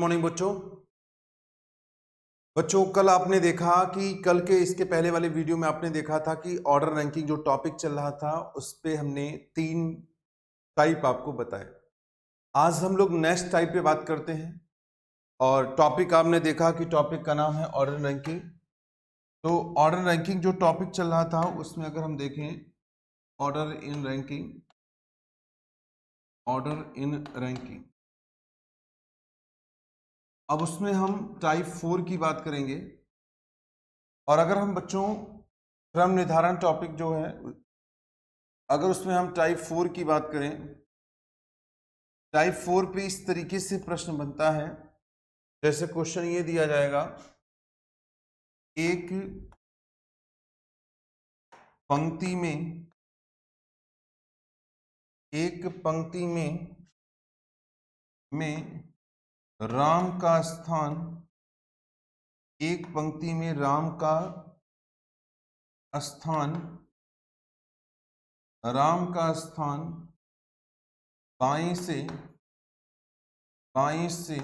Morning बच्चों। बच्चों, कल आपने देखा कि कल के इसके पहले वाले वीडियो में आपने देखा था कि ऑर्डर रैंकिंग जो टॉपिक चल रहा था, उस पर हमने तीन टाइप आपको बताए। आज हम लोग नेक्स्ट टाइप पे बात करते हैं और टॉपिक आपने देखा कि टॉपिक का नाम है ऑर्डर रैंकिंग तो ऑर्डर रैंकिंग जो टॉपिक चल रहा था, उसमें अगर हम देखें order in ranking order in ranking अब उसमें हम टाइप फोर की बात करेंगे। और अगर हम बच्चों क्रम निर्धारण टॉपिक जो है, अगर उसमें हम टाइप फोर की बात करें टाइप फोर पे इस तरीके से प्रश्न बनता है। जैसे क्वेश्चन ये दिया जाएगा, एक पंक्ति में, एक पंक्ति में में राम का स्थान, एक पंक्ति में राम का स्थान, राम का स्थान बाएँ से बाएँ से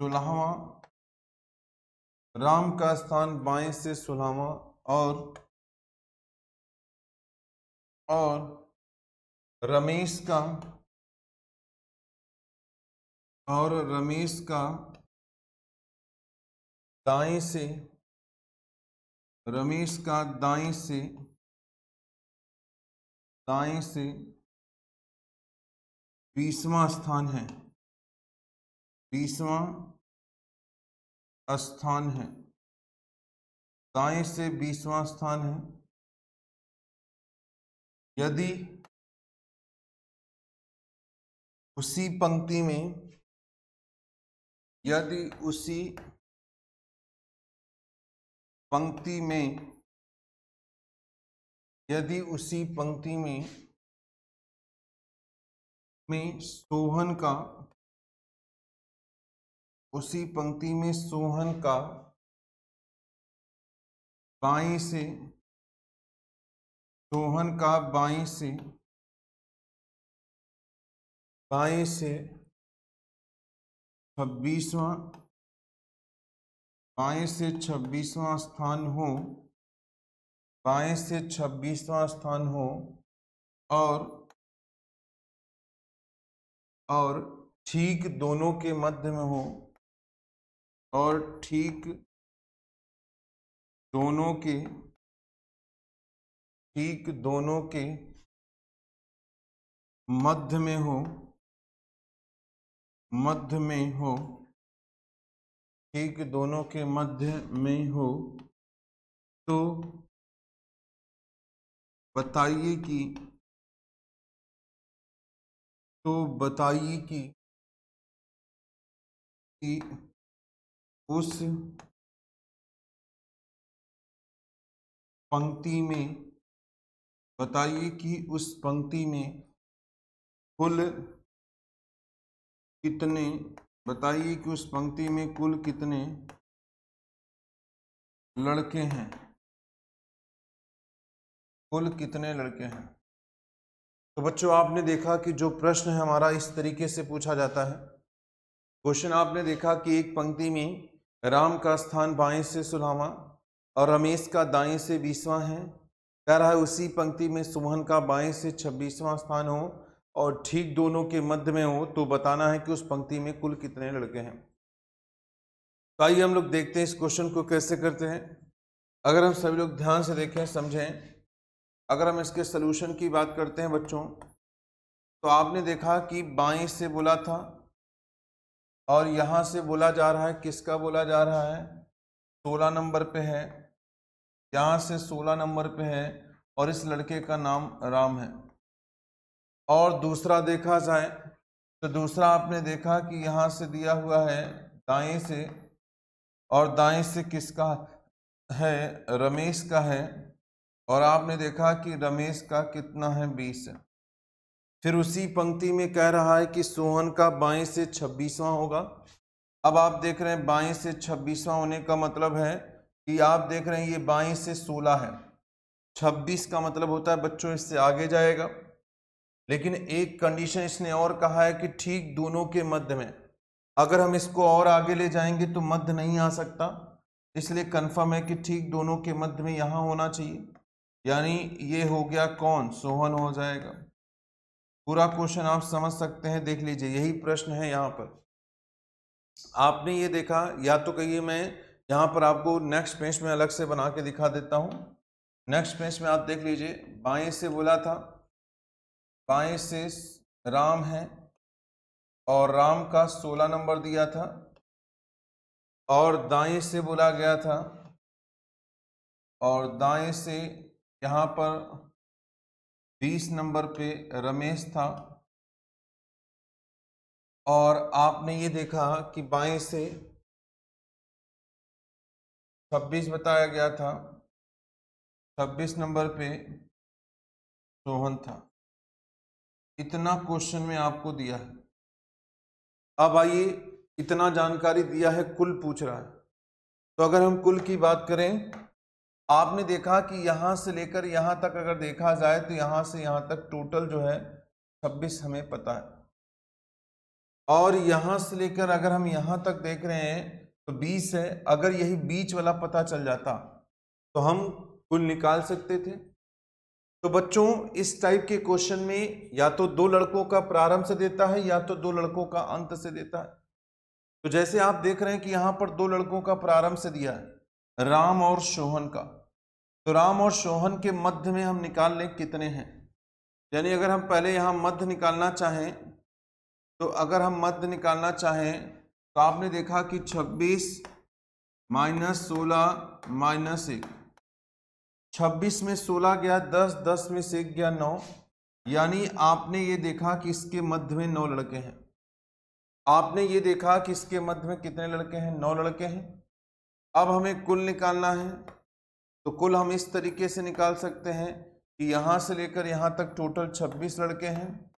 सुलहवा, राम का स्थान बाएँ से सुलहवा और और रमेश का और रमेश का दाएँ से, रमेश का दाएँ से दाएँ से बीसवां स्थान है। बीसवां स्थान है। दाएँ से बीसवां स्थान है। यदि उसी पंक्ति में यदि उसी पंक्ति में, यदि उसी पंक्ति में में सोहन का, उसी पंक्ति में सोहन का बाई से, सोहन का बाई से बाई से छब्बीसवां, बाएँ से छब्बीसवां स्थान हो, बाएँ से छब्बीसवां स्थान हो, और और ठीक दोनों के मध्य में हो, और ठीक दोनों के, ठीक दोनों के मध्य में हो मध्य में हो, ठीक दोनों के मध्य में हो तो बताइए कि तो बताइए कि कि उस पंक्ति में, बताइए कि उस पंक्ति में कुल कितने, बताइए कि उस पंक्ति में कुल कितने लड़के हैं? कुल कितने लड़के हैं? तो बच्चों, आपने देखा कि जो प्रश्न है हमारा इस तरीके से पूछा जाता है। क्वेश्चन, आपने देखा कि एक पंक्ति में राम का स्थान बाएँ से सुलावा और रमेश का दाएँ से बीसवां है। कह रहा है उसी पंक्ति में सुमन का बाएँ से छब्बीसवां स्थान हो। और ठीक दोनों के मध्य में हो तो बताना है कि उस पंक्ति में कुल कितने लड़के हैं। तो आइए हम लोग देखते हैं इस क्वेश्चन को कैसे करते हैं। अगर हम सभी लोग ध्यान से देखें, समझें, अगर हम इसके सोल्यूशन की बात करते हैं बच्चों तो आपने देखा कि बाएँ से बोला था और यहाँ से बोला जा रहा है, किसका बोला जा रहा है? सोलह नंबर पे है। यहाँ से सोलह नंबर पे है और इस लड़के का नाम राम है। और दूसरा देखा जाए तो दूसरा आपने देखा कि यहाँ से दिया हुआ है दाएँ से, और दाएँ से किसका है? रमेश का है, और आपने देखा कि रमेश का कितना है? बीस फिर उसी पंक्ति में कह रहा है कि सोहन का बाएँ से छब्बीसवां होगा। अब आप देख रहे हैं बाएँ से छब्बीसवां होने का मतलब है कि आप देख रहे हैं ये बाएँ से सोलह है। छब्बीस का मतलब होता है बच्चों इससे आगे जाएगा। लेकिन एक कंडीशन इसने और कहा है कि ठीक दोनों के मध्य में। अगर हम इसको और आगे ले जाएँगे तो मध्य नहीं आ सकता। इसलिए कन्फर्म है कि ठीक दोनों के मध्य में यहाँ होना चाहिए। यानी ये हो गया कौन? सोहन हो जाएगा। पूरा क्वेश्चन आप समझ सकते हैं, देख लीजिए, यही प्रश्न है यहाँ पर। आपने ये देखा, या तो कहिए मैं यहाँ पर आपको नेक्स्ट पेज में अलग से बना के दिखा देता हूँ। नेक्स्ट पेज में आप देख लीजिए, बाएँ से बोला था बाएँ से राम है और राम का सोलह नंबर दिया था और दाएँ से बोला गया था और दाएँ से यहाँ पर बीस नंबर पे रमेश था। और आपने ये देखा कि बाएँ से छब्बीस बताया गया था, छब्बीस नंबर पे सोहन था। इतना क्वेश्चन में आपको दिया है। अब आइए, इतना जानकारी दिया है, कुल पूछ रहा है। तो अगर हम कुल की बात करें, आपने देखा कि यहाँ से लेकर यहाँ तक अगर देखा जाए तो यहाँ से यहाँ तक टोटल जो है 26 हमें पता है। और यहाँ से लेकर अगर हम यहाँ तक देख रहे हैं तो 20 है। अगर यही बीच वाला पता चल जाता तो हम कुल निकाल सकते थे। तो बच्चों, इस टाइप के क्वेश्चन में या तो दो लड़कों का प्रारंभ से देता है या तो दो लड़कों का अंत से देता है। तो जैसे आप देख रहे हैं कि यहाँ पर दो लड़कों का प्रारंभ से दिया है, राम और शोहन का। तो राम और शोहन के मध्य में हम निकाल लें कितने हैं? यानी अगर हम पहले यहाँ मध्य निकालना चाहें तो अगर हम मध्य निकालना चाहें तो आपने देखा कि 26 माइनस सोलह माइनस एक। छब्बीस में सोलह गया, दस दस में से गया, नौ। यानी आपने ये देखा कि इसके मध्य में नौ लड़के हैं। आपने ये देखा कि इसके मध्य में कितने लड़के हैं? नौ लड़के हैं। अब हमें कुल निकालना है। तो कुल हम इस तरीके से निकाल सकते हैं कि यहाँ से लेकर यहाँ तक टोटल छब्बीस लड़के हैं।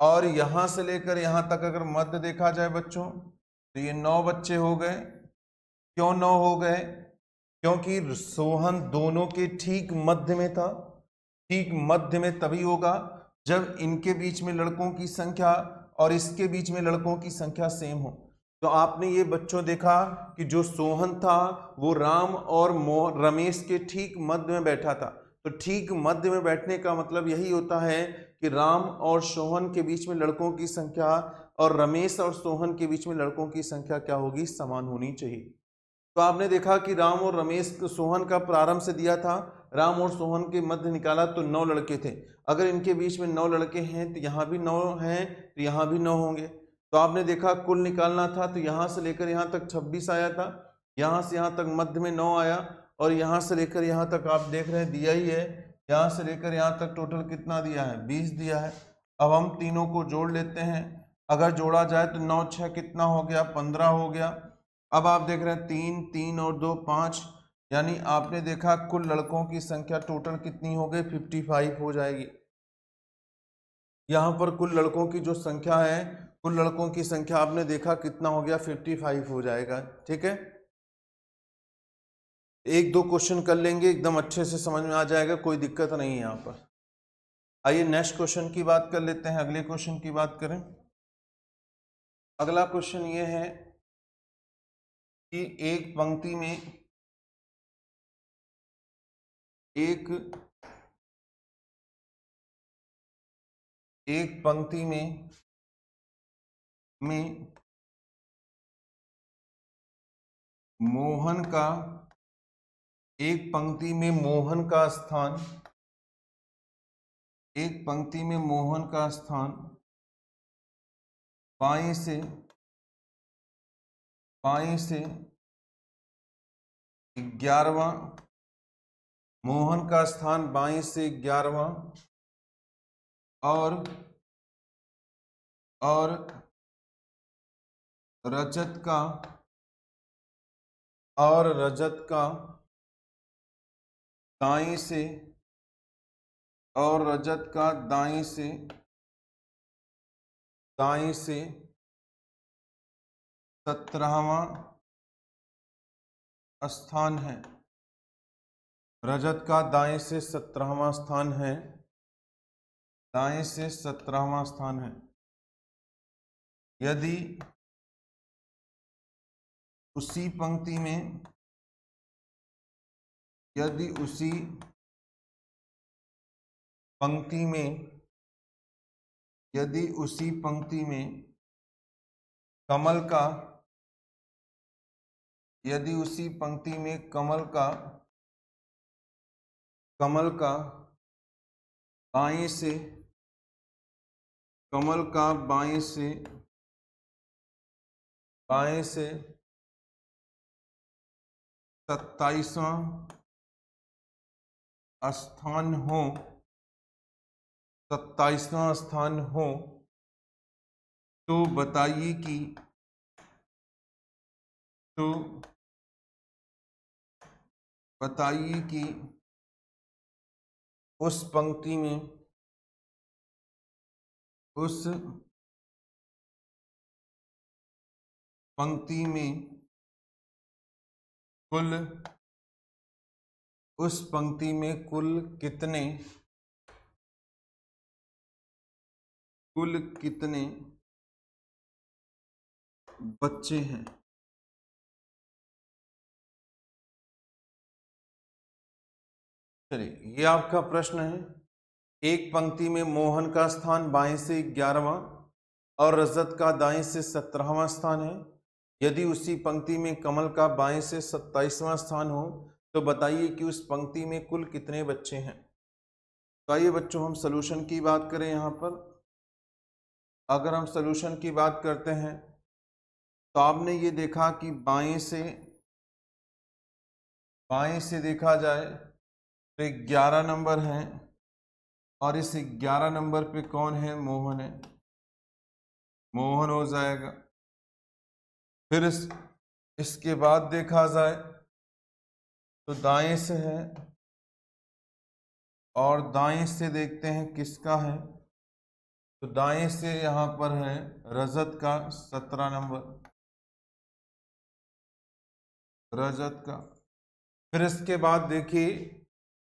और यहाँ से लेकर यहाँ तक अगर मध्य देखा जाए बच्चों तो ये नौ बच्चे हो गए। क्यों नौ हो गए? क्योंकि सोहन दोनों के ठीक मध्य में था, ठीक मध्य में तभी होगा जब इनके बीच में लड़कों की संख्या और इसके बीच में लड़कों की संख्या सेम हो। तो आपने ये बच्चों देखा कि जो सोहन था, वो राम और रमेश के ठीक मध्य में बैठा था। तो ठीक मध्य में बैठने का मतलब यही होता है कि राम और सोहन के बीच में लड़कों की संख्या और रमेश और सोहन के बीच में लड़कों की संख्या क्या होगी? समान होनी चाहिए। तो आपने देखा कि राम और रमेश सोहन का प्रारंभ से दिया था। राम और सोहन के मध्य निकाला तो नौ लड़के थे। अगर इनके बीच में नौ लड़के हैं तो यहाँ भी नौ हैं तो यहाँ भी नौ होंगे। तो आपने देखा कुल निकालना था तो यहाँ से लेकर यहाँ तक छब्बीस आया था। यहाँ से यहाँ तक मध्य में नौ आया और यहाँ से लेकर यहाँ तक आप देख रहे हैं, दिया ही है। यहाँ से लेकर यहाँ तक टोटल कितना दिया है? बीस दिया है। अब हम तीनों को जोड़ लेते हैं। अगर जोड़ा जाए तो नौ छः कितना हो गया? पंद्रह हो गया। अब आप देख रहे हैं तीन तीन और दो, पाँच। यानी आपने देखा कुल लड़कों की संख्या टोटल कितनी हो गई? फिफ्टी फाइव हो जाएगी। यहाँ पर कुल लड़कों की जो संख्या है, कुल लड़कों की संख्या आपने देखा कितना हो गया? फिफ्टी फाइव हो जाएगा। ठीक है? एक, दो क्वेश्चन कर लेंगे, एकदम अच्छे से समझ में आ जाएगा, कोई दिक्कत नहीं है यहाँ पर। आइए नेक्स्ट क्वेश्चन की बात कर लेते हैं, अगले क्वेश्चन की बात करें। अगला क्वेश्चन ये है कि एक पंक्ति में एक एक पंक्ति में में मोहन का, एक पंक्ति में मोहन का स्थान, एक पंक्ति में मोहन का स्थान, बाएँ से बाई से ग्यारहवा, मोहन का स्थान बाई से ग्यारहवा, और और रजत का, और रजत का दाई से, और रजत का दाई से दाई से सत्रहवा स्थान है। रजत का दाएँ से सत्रहवा स्थान है। दाएँ से सत्रहवा स्थान है। यदि उसी पंक्ति में, यदि उसी पंक्ति में, यदि उसी पंक्ति में कमल का यदि उसी पंक्ति में कमल का कमल का बाएँ से, कमल का बाएँ से बाएँ से सत्ताईसवां स्थान हो, सत्ताईसवां स्थान हो तो बताइए कि तो बताइए कि उस पंक्ति में उस पंक्ति में कुल उस पंक्ति में कुल कितने कुल कितने बच्चे हैं? चलिए, ये आपका प्रश्न है। एक पंक्ति में मोहन का स्थान बाएँ से ग्यारहवा और रजत का दाएँ से सत्रहवा स्थान है। यदि उसी पंक्ति में कमल का बाएँ से सत्ताईसवां स्थान हो तो बताइए कि उस पंक्ति में कुल कितने बच्चे हैं? तो आइए बच्चों, हम सोल्यूशन की बात करें यहाँ पर। अगर हम सोल्यूशन की बात करते हैं तो आपने ये देखा कि बाएँ से बाएँ से देखा जाए तो ग्यारह नंबर है और इस ग्यारह नंबर पे कौन है? मोहन है। मोहन हो जाएगा। फिर इस, इसके बाद देखा जाए तो दाएँ से है और दाएँ से देखते हैं किसका है? तो दाएँ से यहाँ पर है रजत का सत्रह नंबर। रजत का। फिर इसके बाद देखिए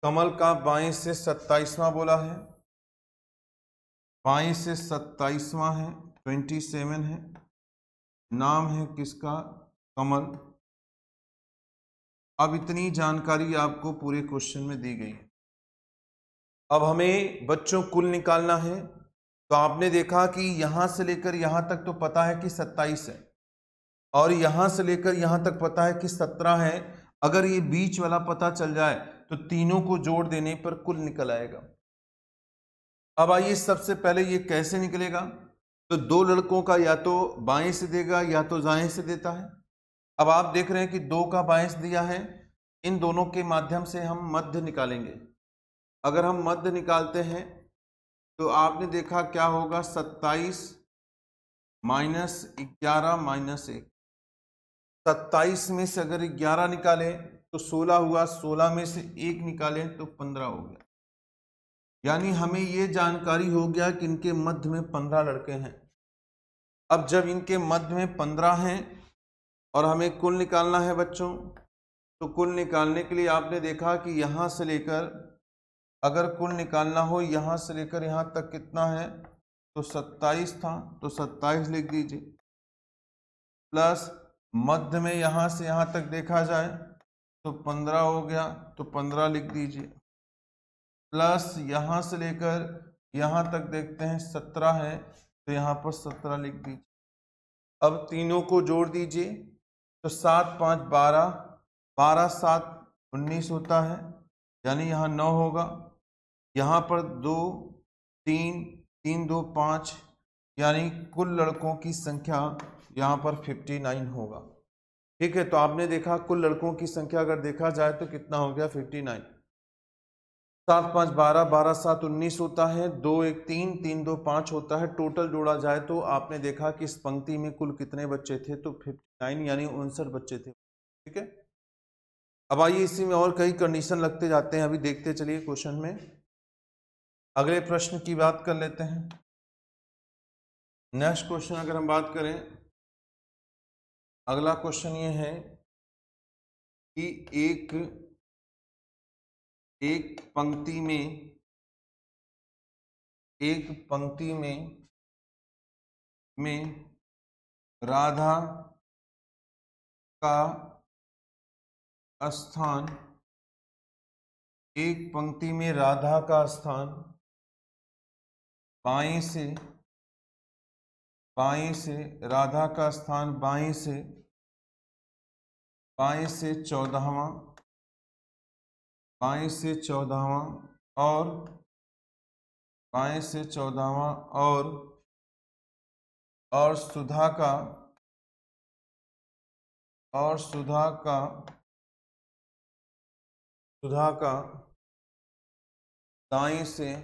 कमल का बाएँ से सत्ताईसवां बोला है। बाएँ से सत्ताईसवां है, ट्वेंटी सेवन है। नाम है किसका? कमल। अब इतनी जानकारी आपको पूरे क्वेश्चन में दी गई है। अब हमें बच्चों कुल निकालना है। तो आपने देखा कि यहाँ से लेकर यहाँ तक तो पता है कि सत्ताईस है। और यहाँ से लेकर यहाँ तक पता है कि सत्रह है। अगर ये बीच वाला पता चल जाए तो तीनों को जोड़ देने पर कुल निकल आएगा। अब आइए सबसे पहले ये कैसे निकलेगा? तो दो लड़कों का या तो बाएँ से देगा या तो जाएँ से देता है। अब आप देख रहे हैं कि दो का बाएँ से दिया है। इन दोनों के माध्यम से हम मध्य निकालेंगे। अगर हम मध्य निकालते हैं तो आपने देखा क्या होगा? सत्ताईस माइनस ग्यारह माइनस एक। सत्ताईस में से अगर ग्यारह निकालें तो सोलह हुआ, सोलह में से एक निकालें तो पंद्रह हो गया। यानी हमें ये जानकारी हो गया कि इनके मध्य में पंद्रह लड़के हैं। अब जब इनके मध्य में पंद्रह हैं और हमें कुल निकालना है बच्चों तो कुल निकालने के लिए आपने देखा कि यहाँ से लेकर, अगर कुल निकालना हो, यहाँ से लेकर यहाँ तक कितना है? तो सत्ताईस था तो सत्ताईस लिख दीजिए। प्लस मध्य में यहाँ से यहाँ तक देखा जाए तो पंद्रह हो गया तो पंद्रह लिख दीजिए। प्लस यहाँ से लेकर यहाँ तक देखते हैं सत्रह है तो यहाँ पर सत्रह लिख दीजिए। अब तीनों को जोड़ दीजिए तो सात, पाँच, बारह बारह, सात, उन्नीस होता है, यानी यहाँ नौ होगा। यहाँ पर दो, तीन तीन, दो, पाँच, यानी कुल लड़कों की संख्या यहाँ पर फिफ्टी नाइन होगा। ठीक है तो आपने देखा कुल लड़कों की संख्या अगर देखा जाए तो कितना हो गया? Fifty nine. सात पाँच बारह बारह सात उन्नीस होता है, दो एक तीन तीन दो पाँच होता है। टोटल जोड़ा जाए तो आपने देखा कि इस पंक्ति में कुल कितने बच्चे थे? तो फिफ्टी नाइन यानी उनसठ बच्चे थे। ठीक है? अब आइए इसी में और कई कंडीशन लगते जाते हैं। अभी देखते चलिए क्वेश्चन में। अगले प्रश्न की बात कर लेते हैं। नेक्स्ट क्वेश्चन अगर हम बात करें अगला क्वेश्चन ये है कि एक एक पंक्ति में, एक पंक्ति में में राधा का स्थान, एक पंक्ति में राधा का स्थान बाएँ से बाएँ से राधा का स्थान बाएँ से बाएँ से चौदहवा, बाएँ से चौदहवा और बाएँ से चौदहवा और और सुधा का, और सुधा का सुधा का दाएँ से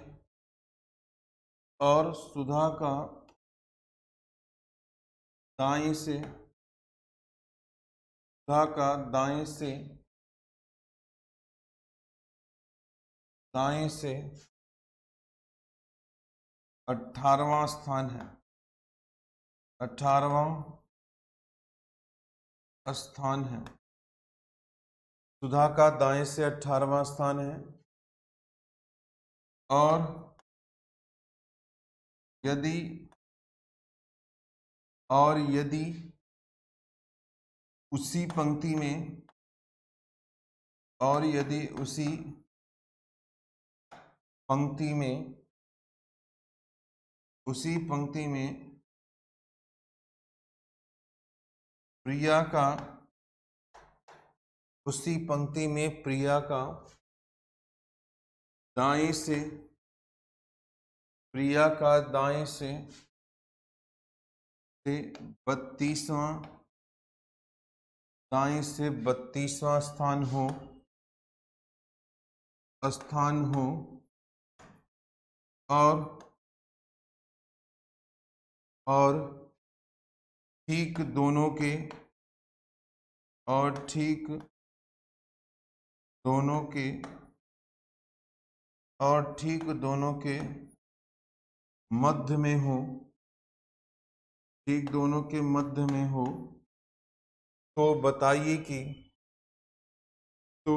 और सुधा का दाएँ से सुधा का दाएँ से दाएँ से अठारवा स्थान है। अठारवा स्थान है। सुधा का दाएँ से अठारवा स्थान है। और यदि और यदि उसी पंक्ति में और यदि उसी पंक्ति में, उसी पंक्ति में प्रिया का, उसी पंक्ति में प्रिया का दाएँ से, प्रिया का दाएँ से बत्तीसवां दाएँ से बत्तीसवां स्थान हो स्थान हो, और और ठीक दोनों के, और ठीक दोनों के, और ठीक दोनों के मध्य में हो, ठीक दोनों के मध्य में हो तो बताइए कि तो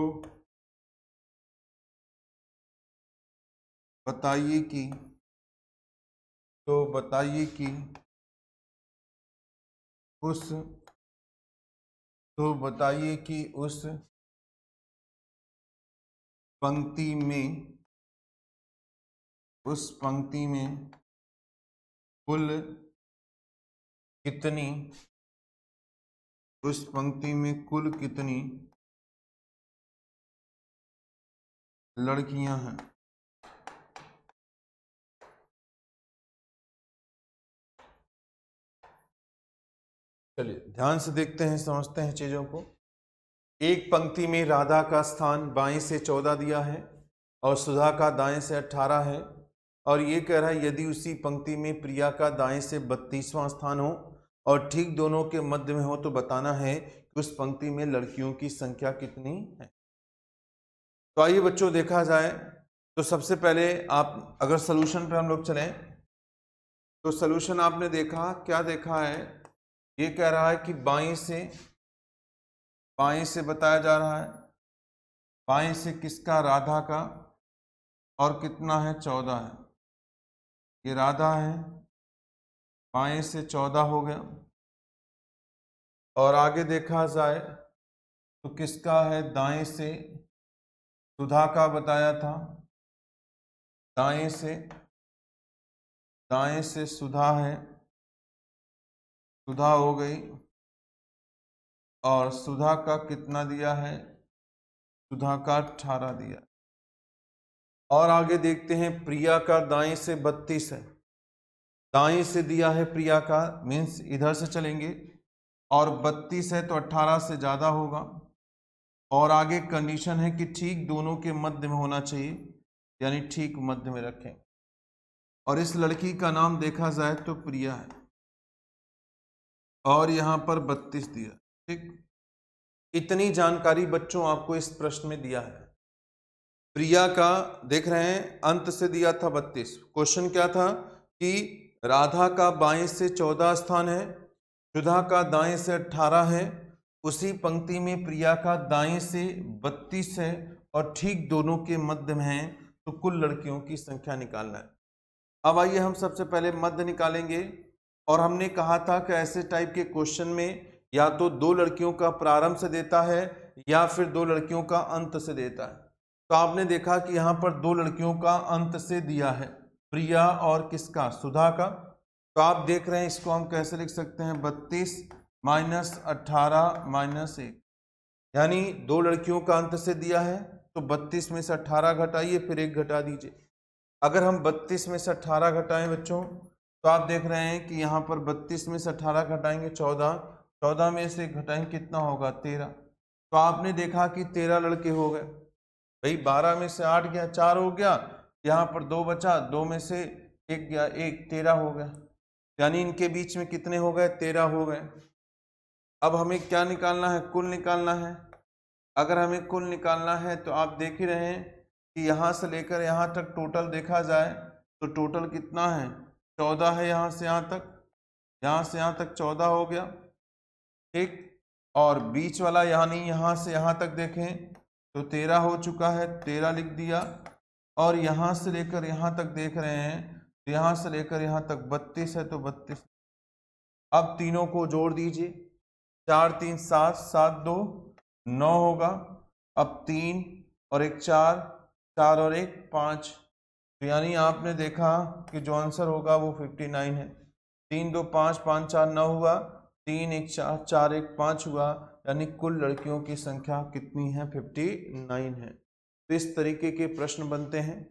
बताइए कि तो बताइए कि उस तो बताइए कि उस पंक्ति में, उस पंक्ति में कुल कितनी उस पंक्ति में कुल कितनी लड़कियाँ हैं? चलिए, ध्यान से देखते हैं, समझते हैं चीज़ों को। एक पंक्ति में राधा का स्थान बाएँ से चौदह दिया है और सुधा का दाएँ से अट्ठारह है। और ये कह रहा है, यदि उसी पंक्ति में प्रिया का दाएँ से बत्तीसवां स्थान हो और ठीक दोनों के मध्य में हो तो बताना है कि उस पंक्ति में लड़कियों की संख्या कितनी है। तो आइए बच्चों देखा जाए तो सबसे पहले आप, अगर सोल्यूशन पर हम लोग चलें तो सोल्यूशन आपने देखा, क्या देखा है? ये कह रहा है कि बाएँ से बाएँ से बताया जा रहा है बाएँ से किसका, राधा का, और कितना है? चौदह है। ये राधा है बाएँ से चौदह हो गया। और आगे देखा जाए तो किसका है दाएँ से? सुधा का बताया था। दाएँ से दाएँ से सुधा है। सुधा हो गई। और सुधा का कितना दिया है? सुधा का अठारह दिया। और आगे देखते हैं प्रिया का दाएँ से बत्तीस है। दाएँ से दिया है प्रिया का, मीन्स इधर से चलेंगे, और बत्तीस है तो अट्ठारह से ज़्यादा होगा। और आगे कंडीशन है कि ठीक दोनों के मध्य में होना चाहिए, यानी ठीक मध्य में रखें। और इस लड़की का नाम देखा जाए तो प्रिया है। और यहाँ पर बत्तीस दिया, ठीक? इतनी जानकारी बच्चों आपको इस प्रश्न में दिया है। प्रिया का, देख रहे हैं, अंत से दिया था बत्तीस। क्वेश्चन क्या था? कि राधा का बाएँ से चौदह स्थान है सुधा का दाएँ से अट्ठारह है, उसी पंक्ति में प्रिया का दाएँ से बत्तीस है और ठीक दोनों के मध्य में है तो कुल लड़कियों की संख्या निकालना है। अब आइए हम सबसे पहले मध्य निकालेंगे और हमने कहा था कि ऐसे टाइप के क्वेश्चन में या तो दो लड़कियों का प्रारंभ से देता है या फिर दो लड़कियों का अंत से देता है। तो आपने देखा कि यहाँ पर दो लड़कियों का अंत से दिया है। प्रिया और किसका? सुधा का। तो आप देख रहे हैं, इसको हम कैसे लिख सकते हैं? बत्तीस माइनस अट्ठारह माइनस एक। यानी दो लड़कियों का अंत से दिया है तो बत्तीस में से अट्ठारह घटाइए, फिर एक घटा दीजिए। अगर हम बत्तीस में से अट्ठारह घटाएँ बच्चों तो आप देख रहे हैं कि यहाँ पर बत्तीस में से अट्ठारह घटाएँगे चौदह। चौदह में से घटाएँगे कितना होगा? तेरह। तो आपने देखा कि तेरह लड़के हो गए। भाई बारह में से आठ गया, चार हो गया यहाँ पर दो बचा, दो में से एक गया एक तेरह हो गया। यानी इनके बीच में कितने हो गए? तेरह हो गए। अब हमें क्या निकालना है? कुल निकालना है। अगर हमें कुल निकालना है तो आप देख ही रहे हैं कि यहाँ से लेकर यहाँ तक टोटल देखा जाए तो टोटल कितना है? चौदह है यहाँ से यहाँ तक। यहाँ से यहाँ तक चौदह हो गया। ठीक? और बीच वाला यानी यहाँ से यहाँ तक देखें तो तेरह हो चुका है। तेरह लिख दिया। और यहाँ से लेकर यहाँ तक देख रहे हैं तो यहाँ से लेकर यहाँ तक बत्तीस है तो बत्तीस। अब तीनों को जोड़ दीजिए। चार, तीन, सात सात, दो, नौ होगा। अब तीन और एक, चार चार और एक, पाँच। तो यानी आपने देखा कि जो आंसर होगा वो फिफ्टी नाइन है। तीन, दो, पाँच पाँच, चार, नौ हुआ। तीन, एक, चार चार, एक, पाँच हुआ। यानी कुल लड़कियों की संख्या कितनी है? फिफ्टी नाइन है। तो इस तरीके के प्रश्न बनते हैं।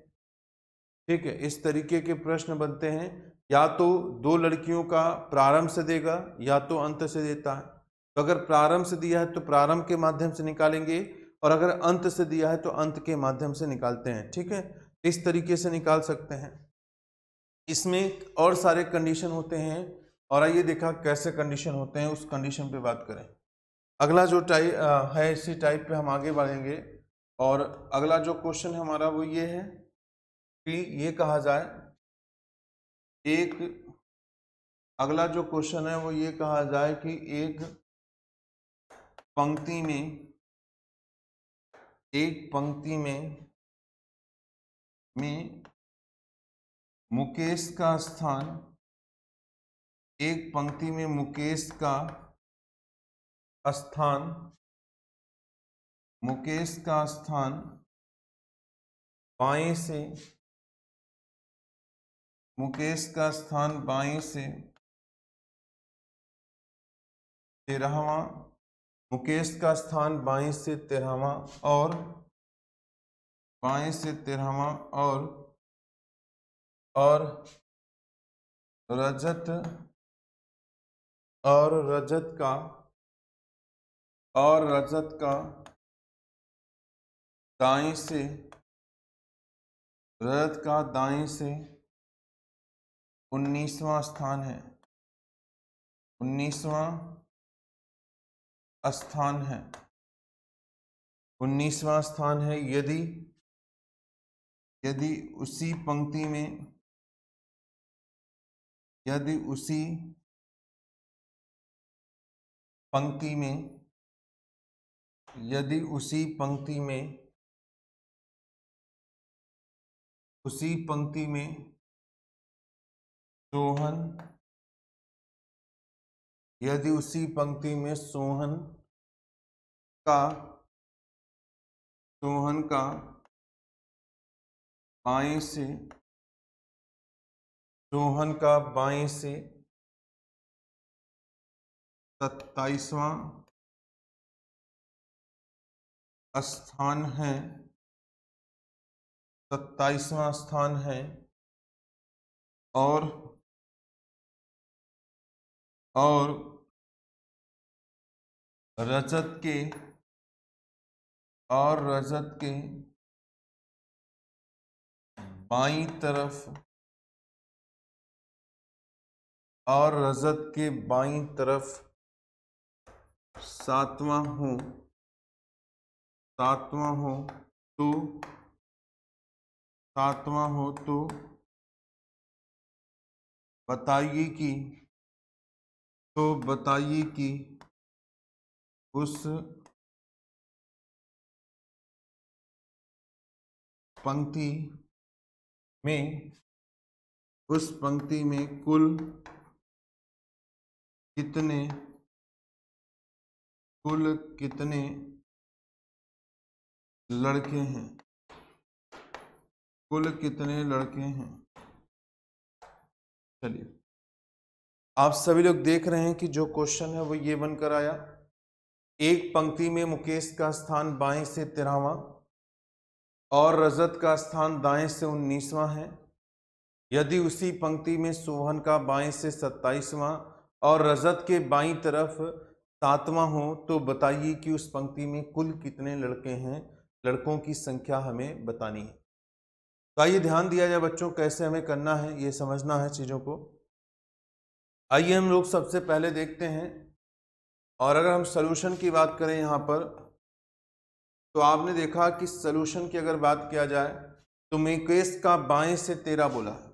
ठीक है, इस तरीके के प्रश्न बनते हैं, या तो दो लड़कियों का प्रारंभ से देगा, या तो अंत से देता है। तो अगर प्रारंभ से दिया है तो प्रारंभ के माध्यम से निकालेंगे, और अगर अंत से दिया है तो अंत के माध्यम से निकालते हैं। ठीक है, इस तरीके से निकाल सकते हैं। इसमें और सारे कंडीशन होते हैं, और आइए देखा कैसे कंडीशन होते हैं, उस कंडीशन पे बात करें। अगला जो टाइप है, इसी टाइप पे हम आगे बढ़ेंगे। और अगला जो क्वेश्चन हमारा वो ये है कि ये कहा जाए, एक, अगला जो क्वेश्चन है वो ये कहा जाए कि एक पंक्ति में, एक पंक्ति में में मुकेश का स्थान, एक पंक्ति में मुकेश का स्थान मुकेश का स्थान बाएँ से, मुकेश का स्थान बाएँ से तेरहवा, मुकेश का स्थान बाई से तेरहवा और बाई से तेरहवा और और रजत और रजत का, और रजत का दाएँ से रजत का दाएँ से उन्नीसवां स्थान है। उन्नीसवां स्थान है। उन्नीसवां स्थान है यदि यदि उसी पंक्ति में, यदि उसी पंक्ति में, यदि उसी पंक्ति में उसी पंक्ति में सोहन, यदि उसी पंक्ति में सोहन का सोहन का बाएँ से, सोहन का बाएँ से सत्ताईसवां स्थान है सत्ताईसवां स्थान है और और रजत के, और रजत के बाई तरफ़ और रजत के बाई तरफ़ सातवां हो सातवां हो तो सातवां हो तो बताइए कि तो बताइए कि उस पंक्ति में, उस पंक्ति में कुल कितने कुल कितने लड़के हैं? कुल कितने लड़के हैं? चलिए। आप सभी लोग देख रहे हैं कि जो क्वेश्चन है वो ये बनकर आया। एक पंक्ति में मुकेश का स्थान बाएँ से तेरहवा और रजत का स्थान दाएँ से उन्नीसवां है। यदि उसी पंक्ति में सोहन का बाएँ से सत्ताईसवां और रजत के बाई तरफ़ सातवां हो तो बताइए कि उस पंक्ति में कुल कितने लड़के हैं? लड़कों की संख्या हमें बतानी है। तो आइए ध्यान दिया जाए बच्चों, कैसे हमें करना है, ये समझना है चीज़ों को। आइए हम लोग सबसे पहले देखते हैं, और अगर हम सोल्यूशन की बात करें यहाँ पर तो आपने देखा कि सोल्यूशन की अगर बात किया जाए तो मेकेश का बाएँ से तेरह बोला है।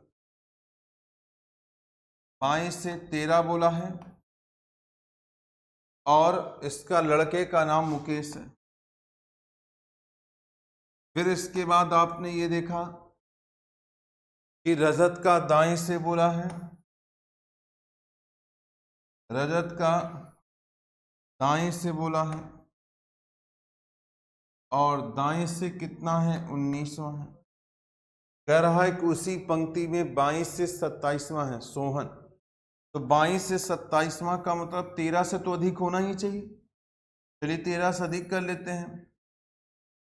बाएँ से तेरह बोला है, और इसका लड़के का नाम मुकेश है। फिर इसके बाद आपने ये देखा कि रजत का दाएँ से बोला है। रजत का दाएँ से बोला है। और दाएँ से कितना है? उन्नीसवा है। कह रहा है कि उसी पंक्ति में बाईस से सत्ताईसवां है, सोहन। तो बाईस से सत्ताईसवां का मतलब तेरह से तो अधिक होना ही चाहिए। चलिए तेरह से अधिक कर लेते हैं।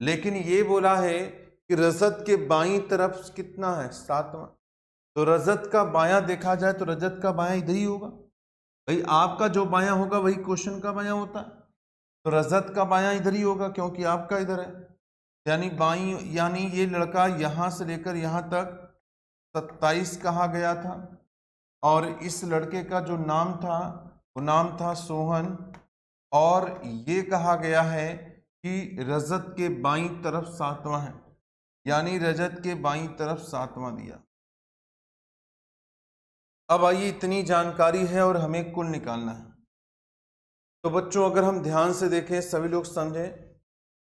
लेकिन ये बोला है कि रजत के बाई तरफ़ कितना है? सातवां। तो रजत का बायां देखा जाए तो रजत का बायां इधर ही होगा। भाई, आपका जो बायां होगा, वही क्वेश्चन का बायां होता है। तो रजत का बायां इधर ही होगा क्योंकि आपका इधर है। यानी बाई, यानी ये लड़का यहाँ से लेकर यहाँ तक सत्ताईस कहा गया था। और इस लड़के का जो नाम था, वो नाम था सोहन। और ये कहा गया है कि रजत के बाई तरफ़ सातवां है। यानी रजत के बाई तरफ़ सातवां दिया। अब आइए इतनी जानकारी है और हमें कुल निकालना है। तो बच्चों, अगर हम ध्यान से देखें, सभी लोग समझें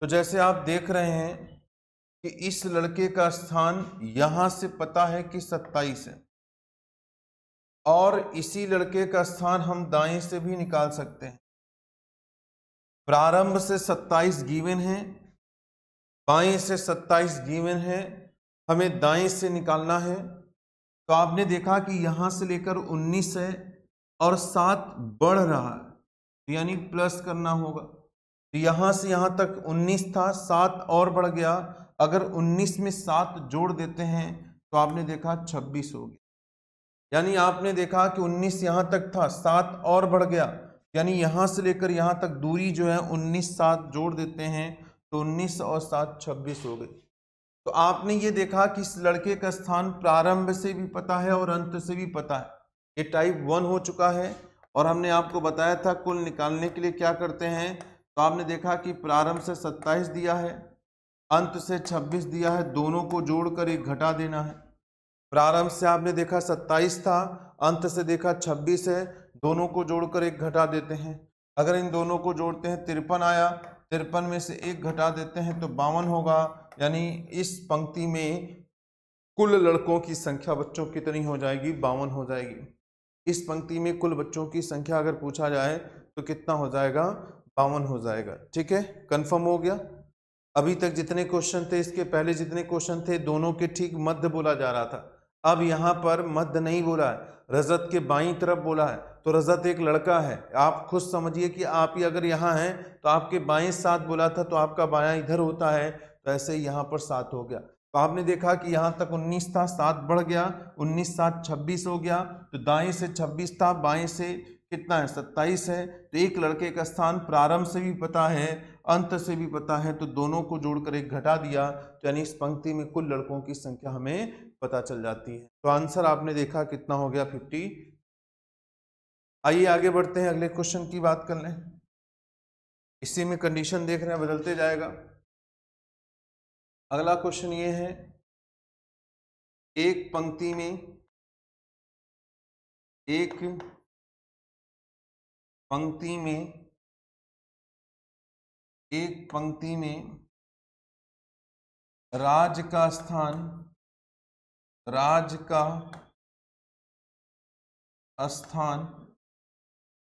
तो जैसे आप देख रहे हैं कि इस लड़के का स्थान यहाँ से पता है कि सत्ताईस है। और इसी लड़के का स्थान हम दाएँ से भी निकाल सकते हैं। प्रारंभ से सत्ताईस गिवन है बाएँ से सत्ताईस गिवन है, हमें दाएँ से निकालना है। तो आपने देखा कि यहाँ से लेकर 19 है और सात बढ़ रहा है, यानी प्लस करना होगा। तो यहाँ से यहाँ तक 19 था, सात और बढ़ गया। अगर 19 में सात जोड़ देते हैं तो आपने देखा 26 हो गया। यानी आपने देखा कि 19 यहाँ तक था, सात और बढ़ गया। यानी यहाँ से लेकर यहाँ तक दूरी जो है 19 सात जोड़ देते हैं तो 19 और सात 26 हो गई। तो आपने ये देखा कि इस लड़के का स्थान प्रारंभ से भी पता है और अंत से भी पता है। ये टाइप वन हो चुका है और हमने आपको बताया था कुल निकालने के लिए क्या करते हैं। तो आपने देखा कि प्रारंभ से 27 दिया है, अंत से 26 दिया है, दोनों को जोड़कर एक घटा देना है। प्रारंभ से आपने देखा 27 था, अंत से देखा 26 है, दोनों को जोड़कर एक घटा देते हैं। अगर इन दोनों को जोड़ते हैं, तिरपन आया तिरपन में से एक घटा देते हैं तो बावन होगा। यानी इस पंक्ति में कुल लड़कों की संख्या बच्चों कितनी हो जाएगी, बावन हो जाएगी। इस पंक्ति में कुल बच्चों की संख्या अगर पूछा जाए तो कितना हो जाएगा? बावन हो जाएगा। ठीक है? कंफर्म हो गया? अभी तक जितने क्वेश्चन थे, इसके पहले जितने क्वेश्चन थे, दोनों के ठीक मध्य बोला जा रहा था। अब यहाँ पर मध्य नहीं बोला है। रजत के बाई तरफ़ बोला है तो रजत एक लड़का है। आप खुद समझिए कि आप ही अगर यहाँ हैं तो आपके बाएँ साथ बोला था तो आपका बायां इधर होता है तो ऐसे ही यहाँ पर सात हो गया। तो आपने देखा कि यहाँ तक 19 था, सात बढ़ गया 19 सात 26 हो गया तो दाएँ से 26 था, बाएँ से कितना है 27 है तो एक लड़के का स्थान प्रारंभ से भी पता है, अंत से भी पता है तो दोनों को जोड़कर एक घटा दिया तो यानी इस पंक्ति में कुल लड़कों की संख्या हमें पता चल जाती है। तो आंसर आपने देखा कितना हो गया फिफ्टी। आइए आगे बढ़ते हैं, अगले क्वेश्चन की बात कर लें। इसी में कंडीशन देख रहे हैं, बदलते जाएगा। अगला क्वेश्चन ये है, एक पंक्ति में एक पंक्ति में एक पंक्ति में राज का स्थान राज का स्थान,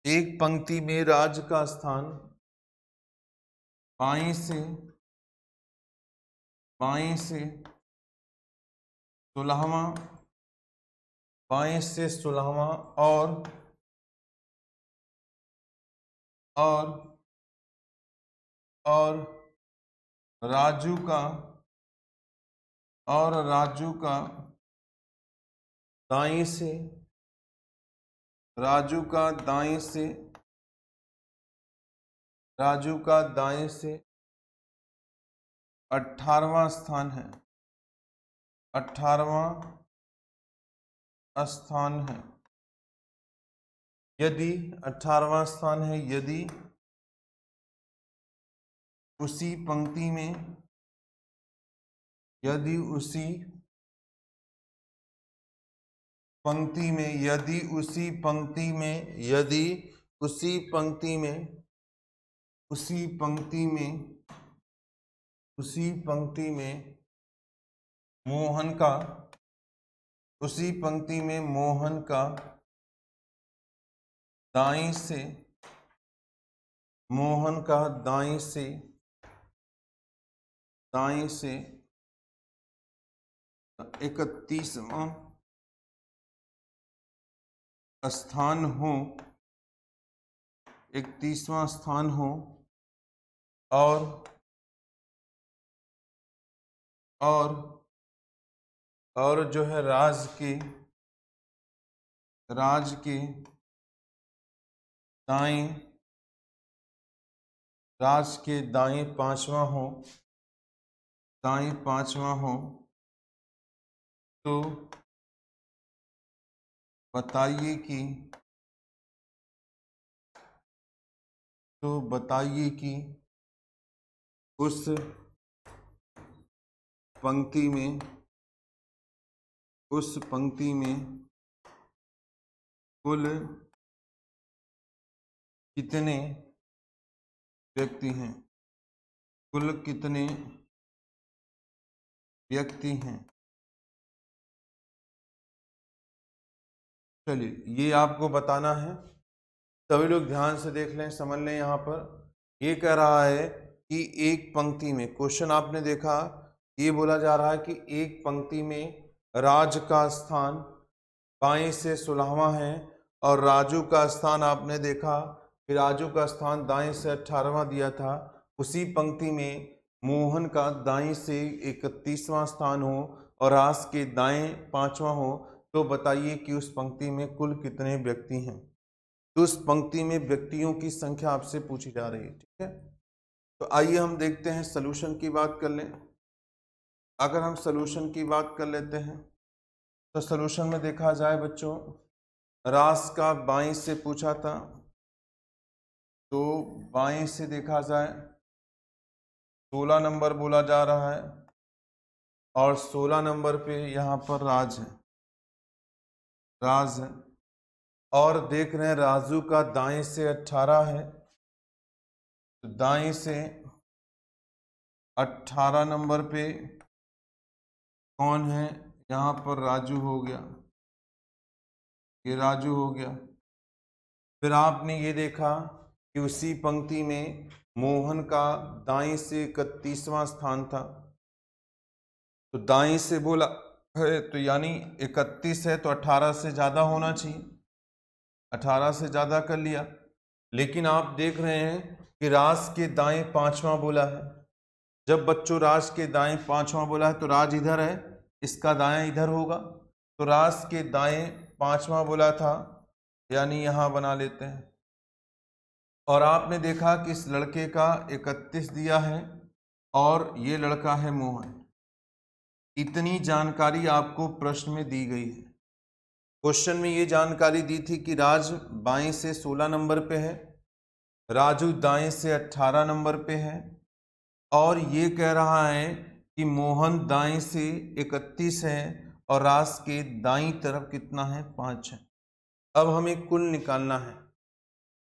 एक पंक्ति में राज का स्थान बाई से बाई से सोलहवा बाई से सोलहवा और और और राजू का, और राजू का दाई से, राजू का दाई से, राजू का दाएँ से अठारवा स्थान है। अठारवा स्थान है। यदि अठारवा स्थान है, यदि उसी पंक्ति में, यदि उसी पंक्ति में, यदि उसी पंक्ति में, यदि उसी पंक्ति में, उसी पंक्ति में, उसी पंक्ति में मोहन का, उसी पंक्ति में मोहन का दाई से, मोहन का दाई से दाई से, इकतीसवा स्थान हो इकतीसवां स्थान हो, और और और जो है राज के राज के दाएँ, राज के दाएँ पांचवा हो, दाएँ पांचवा हो तो बताइए कि तो बताइए कि उस पंक्ति में, उस पंक्ति में कुल कितने व्यक्ति हैं? कुल कितने व्यक्ति हैं? चलिए, ये आपको बताना है। सभी लोग ध्यान से देख लें, समझ लें यहाँ पर। ये कह रहा है कि एक पंक्ति में, क्वेश्चन आपने देखा, ये बोला जा रहा है कि एक पंक्ति में राज का स्थान बाएँ से सुलहवा है और राजू का स्थान आपने देखा कि राजू का स्थान दाएँ से अठारहवा दिया था। उसी पंक्ति में मोहन का दाएँ से इकतीसवां स्थान हो और रास के दाएँ पांचवा हो। तो बताइए कि उस पंक्ति में कुल कितने व्यक्ति हैं? तो उस पंक्ति में व्यक्तियों की संख्या आपसे पूछी जा रही है, ठीक है? तो आइए हम देखते हैं सलूशन की बात कर लें। अगर हम सलूशन की बात कर लेते हैं तो सलूशन में देखा जाए बच्चों, रास का बाई से पूछा था तो बाएँ से देखा जाए, सोलह नंबर बोला जा रहा है, और सोलह नंबर पे यहाँ पर राज है। राज है। और देख रहे हैं राजू का दाएँ से अट्ठारह है। तो दाएँ से अट्ठारह नंबर पे कौन है? यहाँ पर राजू हो गया। ये राजू हो गया। फिर आपने ये देखा कि उसी पंक्ति में मोहन का दाएँ से इकतीसवां स्थान था। तो दाएँ से बोला है तो यानी इकतीस है तो अठारह से ज़्यादा होना चाहिए। अठारह से ज़्यादा कर लिया। लेकिन आप देख रहे हैं कि राज के दाएँ पांचवा बोला है। जब बच्चों, राज के दाएँ पांचवा बोला है तो राज इधर है, इसका दाएँ इधर होगा। तो राज के दाएँ पांचवा बोला था, यानी यहाँ बना लेते हैं। और आपने देखा कि इस लड़के का इकतीस दिया है, और ये लड़का है मोहन। इतनी जानकारी आपको प्रश्न में दी गई है। क्वेश्चन में ये जानकारी दी थी कि राज बाएँ से 16 नंबर पे है, राजू दाएँ से 18 नंबर पे है, और ये कह रहा है कि मोहन दाएँ से 31 है और राज के दाई तरफ़ कितना है, पाँच है। अब हमें कुल निकालना है।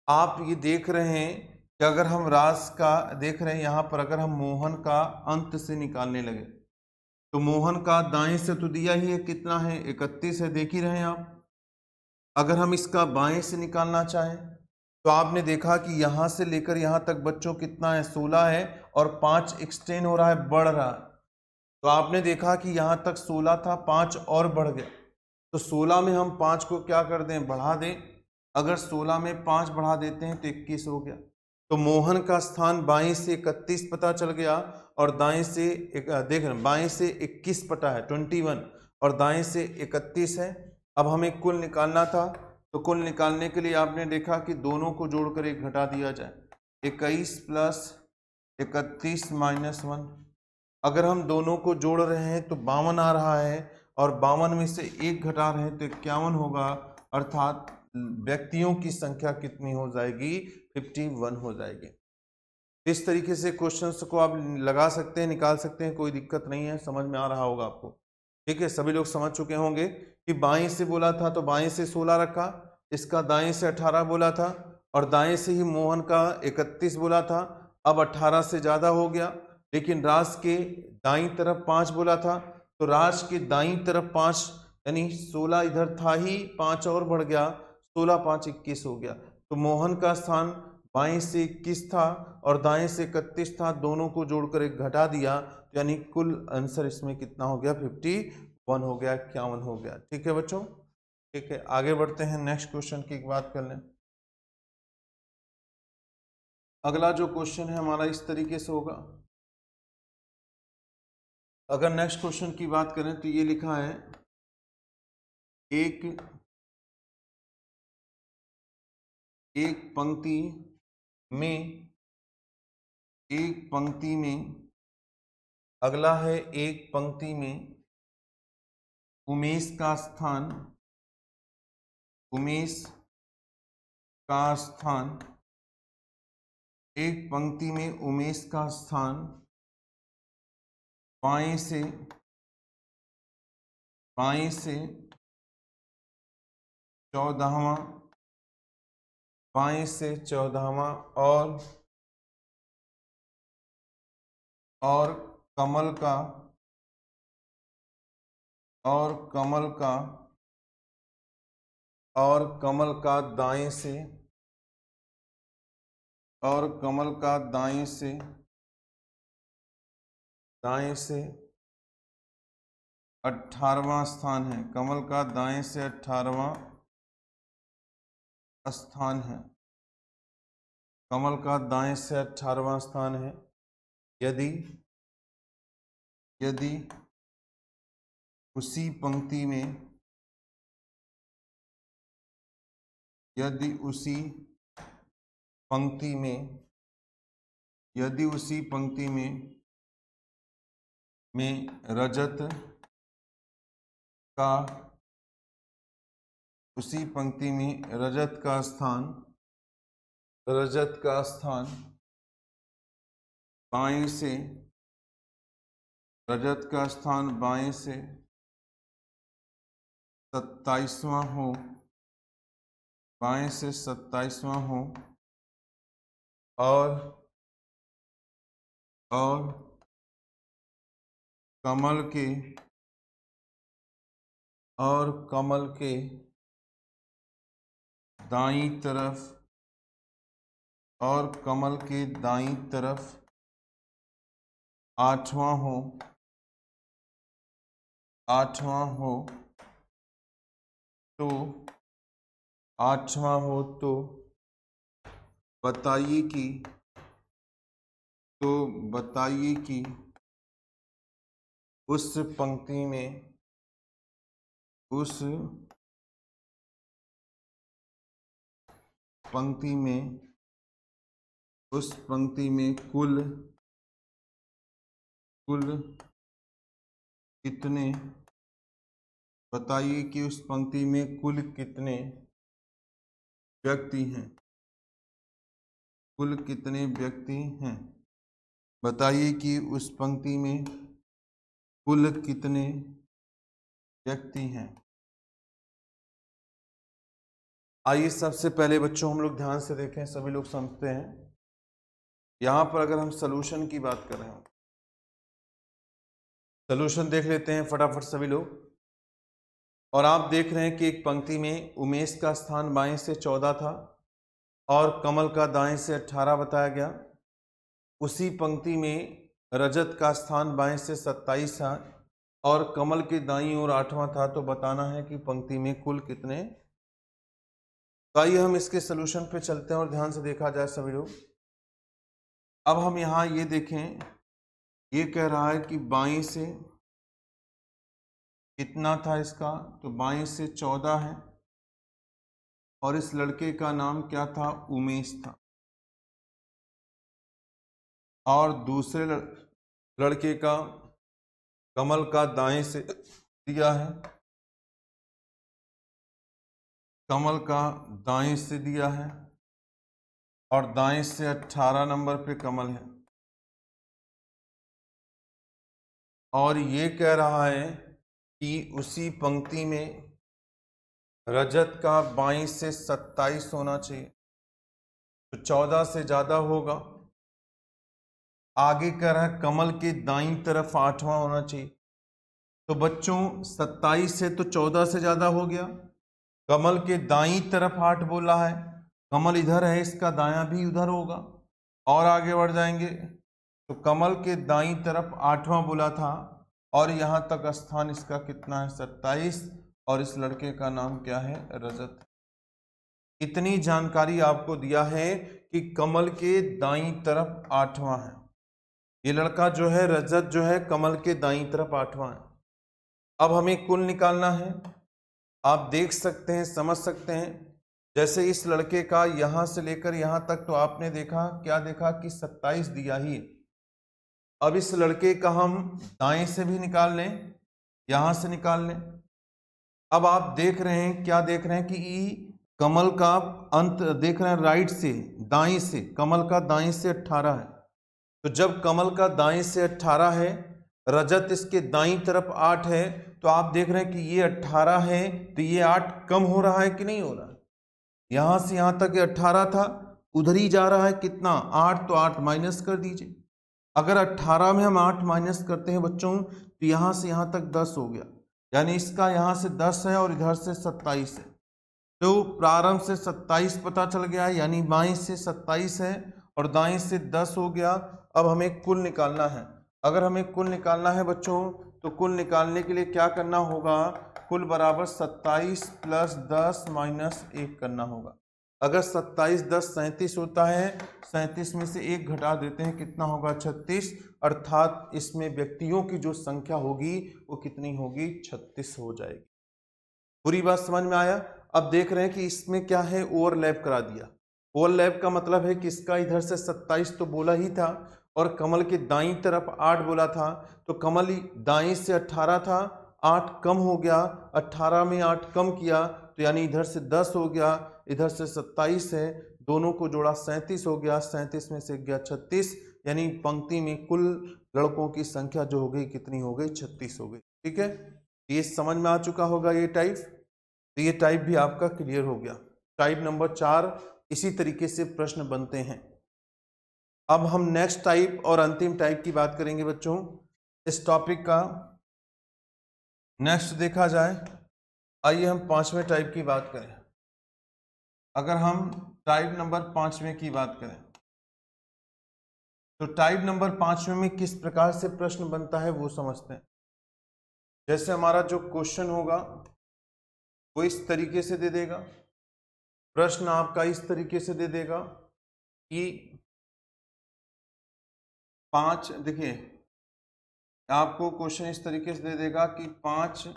आप ये देख रहे हैं कि अगर हम रास का, देख रहे हैं यहाँ पर अगर हम मोहन का अंत से निकालने लगे तो मोहन का दाएँ से तो दिया ही है, कितना है? इकतीस है, देख ही रहे हैं आप। अगर हम इसका बाएँ से निकालना चाहें तो आपने देखा कि यहाँ से लेकर यहाँ तक बच्चों कितना है? सोलह है और पाँच एक्सटेंड हो रहा है, बढ़ रहा है। तो आपने देखा कि यहाँ तक सोलह था, पाँच और बढ़ गया। तो सोलह में हम पाँच को क्या कर दें? बढ़ा दें। अगर सोलह में पाँच बढ़ा देते हैं तो इक्कीस हो गया। तो मोहन का स्थान बाईस से इकतीस पता चल गया। और दाएँ से एक देख रहे बाएँ से इक्कीस पटा है, ट्वेंटी वन, और दाएँ से इकतीस है। अब हमें कुल निकालना था तो कुल निकालने के लिए आपने देखा कि दोनों को जोड़कर एक घटा दिया जाए। इक्कीस प्लस इकतीस माइनस वन। अगर हम दोनों को जोड़ रहे हैं तो बावन आ रहा है, और बावन में से एक घटा रहे हैं तो इक्यावन होगा। अर्थात व्यक्तियों की संख्या कितनी हो जाएगी? फिफ्टी वन हो जाएगी। इस तरीके से क्वेश्चंस को आप लगा सकते हैं, निकाल सकते हैं, कोई दिक्कत नहीं है, समझ में आ रहा होगा आपको। ठीक है, सभी लोग समझ चुके होंगे कि बाएँ से बोला था तो बाएँ से सोलह रखा, इसका दाएँ से अठारह बोला था और दाएँ से ही मोहन का इकतीस बोला था, अब अठारह से ज़्यादा हो गया, लेकिन राज के दाई तरफ़ पाँच बोला था तो राज के दाई तरफ़ पाँच, यानी सोलह इधर था ही, पाँच और बढ़ गया, सोलह पाँच इक्कीस हो गया तो मोहन का स्थान बाएँ से इक्कीस था और दाएँ से इकतीस था, दोनों को जोड़कर एक घटा दिया तो यानी कुल आंसर इसमें कितना हो गया? फिफ्टी वन हो गया, इक्यावन हो गया। ठीक है बच्चों? ठीक है, आगे बढ़ते हैं, नेक्स्ट क्वेश्चन की बात कर लें। अगला जो क्वेश्चन है हमारा इस तरीके से होगा। अगर नेक्स्ट क्वेश्चन की बात करें तो ये लिखा है, एक एक पंक्ति में एक पंक्ति में, अगला है एक पंक्ति में, उमेश का स्थान, उमेश का स्थान, एक पंक्ति में उमेश का स्थान, बाएँ से बाएँ से चौदहवा बाईस से चौदहवा और और कमल का, और कमल का, और कमल का दाएँ से, और कमल का दाएँ से दाएँ से अठारवा स्थान है। कमल का दाएँ से अठारवा स्थान है। कमल का दाएँ से अठारवा स्थान है। यदि यदि उसी पंक्ति में, यदि उसी पंक्ति में, यदि उसी पंक्ति में में रजत का उसी पंक्ति में रजत का स्थान, रजत का स्थान, बाएँ से, रजत का स्थान बाएँ से, सत्ताईसवां हो, बाएँ से सत्ताईसवां हो, और और कमल के, और कमल के दाई तरफ़ और कमल के दाई तरफ़ आठवां हो आठवां हो तो आठवां हो तो बताइए कि तो बताइए कि उस पंक्ति में, उस पंक्ति में, उस पंक्ति में कुल कुल कितने? बताइए कि उस पंक्ति में कुल कितने व्यक्ति हैं? कुल कितने व्यक्ति हैं? बताइए कि उस पंक्ति में कुल कितने व्यक्ति हैं? आइए सबसे पहले बच्चों, हम लोग ध्यान से देखें, सभी लोग समझते हैं। यहाँ पर अगर हम सलूशन की बात कर रहे हो। सलूशन देख लेते हैं फटाफट सभी लोग। और आप देख रहे हैं कि एक पंक्ति में उमेश का स्थान बाएँ से चौदह था और कमल का दाएँ से अट्ठारह बताया गया। उसी पंक्ति में रजत का स्थान बाएँ से सत्ताईस था और कमल के दाई और आठवां था तो बताना है कि पंक्ति में कुल कितने तो आइए हम इसके सोल्यूशन पे चलते हैं और ध्यान से देखा जाए सभी लोग। अब हम यहाँ ये देखें, ये कह रहा है कि बाई से कितना था इसका? तो बाई से चौदह है। और इस लड़के का नाम क्या था? उमेश था। और दूसरे लड़के का कमल का दाएँ से दिया है। कमल का दाएँ से दिया है और दाएँ से अट्ठारह नंबर पे कमल है। और ये कह रहा है कि उसी पंक्ति में रजत का बाई से सत्ताईस होना चाहिए। तो चौदह से ज़्यादा होगा। आगे कह रहा है कमल के दाई तरफ़ आठवां होना चाहिए। तो बच्चों, सत्ताईस से तो चौदह से ज़्यादा हो गया। कमल के दाई तरफ़ आठ बोला है। कमल इधर है, इसका दाया भी उधर होगा। और आगे बढ़ जाएँगे। तो कमल के दाई तरफ़ आठवां बोला था, और यहाँ तक स्थान इसका कितना है? सत्ताईस। और इस लड़के का नाम क्या है? रजत। इतनी जानकारी आपको दिया है कि कमल के दाई तरफ़ आठवां है। ये लड़का जो है, रजत जो है, कमल के दाई तरफ़ आठवां है। अब हमें कुल निकालना है। आप देख सकते हैं, समझ सकते हैं। जैसे इस लड़के का यहाँ से लेकर यहाँ तक तो आपने देखा, क्या देखा कि 27 दिया ही। अब इस लड़के का हम दाएँ से भी निकाल लें, यहाँ से निकाल लें। अब आप देख रहे हैं, क्या देख रहे हैं कि ई कमल का अंत देख रहे हैं राइट से, दाएँ से, कमल का दाएँ से 18 है। तो जब कमल का दाएँ से 18 है रजत इसके दाई तरफ़ आठ है तो आप देख रहे हैं कि ये अट्ठारह है तो ये आठ कम हो रहा है कि नहीं हो रहा है? यहाँ से यहाँ तक ये अट्ठारह था, उधर ही जा रहा है, कितना? आठ तो आठ माइनस कर दीजिए। अगर अट्ठारह में हम आठ माइनस करते हैं बच्चों तो यहाँ से यहाँ तक दस हो गया। यानी इसका यहाँ से दस है और इधर से सत्ताईस है। तो प्रारंभ से सत्ताईस पता चल गया, यानी बाई से सत्ताईस है और दाएँ से दस हो गया। अब हमें कुल निकालना है। अगर हमें कुल निकालना है बच्चों तो कुल निकालने के लिए क्या करना होगा? कुल बराबर सत्ताईस प्लस दस माइनस एक करना होगा। अगर सत्ताईस, दस, सैंतीस होता है, सैंतीस में से एक घटा देते हैं, कितना होगा? छत्तीस। अर्थात इसमें व्यक्तियों की जो संख्या होगी, वो कितनी होगी? छत्तीस हो जाएगी। पूरी बात समझ में आया? अब देख रहे हैं कि इसमें क्या है? ओवरलैप करा दिया। ओवरलैप का मतलब है कि इसका इधर से सत्ताईस तो बोला ही था। और कमल के दाई तरफ़ आठ बोला था तो कमल दाई से अट्ठारह था, आठ कम हो गया अट्ठारह में आठ कम किया तो यानी इधर से दस हो गया, इधर से सत्ताईस है, दोनों को जोड़ा सैंतीस हो गया, सैंतीस में से गया छत्तीस, यानी पंक्ति में कुल लड़कों की संख्या जो हो गई, कितनी हो गई, छत्तीस हो गई, ठीक है? ये समझ में आ चुका होगा ये टाइप तो ये टाइप भी आपका क्लियर हो गया। टाइप नंबर चार, इसी तरीके से प्रश्न बनते हैं। अब हम नेक्स्ट टाइप और अंतिम टाइप की बात करेंगे बच्चों। इस टॉपिक का नेक्स्ट देखा जाए, आइए हम पाँचवें टाइप की बात करें। अगर हम टाइप नंबर पाँचवें की बात करें तो टाइप नंबर पाँचवें में किस प्रकार से प्रश्न बनता है वो समझते हैं। जैसे हमारा जो क्वेश्चन होगा, वो इस तरीके से दे देगा। प्रश्न आपका इस तरीके से दे देगा कि पाँच, देखिए, आपको क्वेश्चन इस तरीके से दे देगा कि पाँच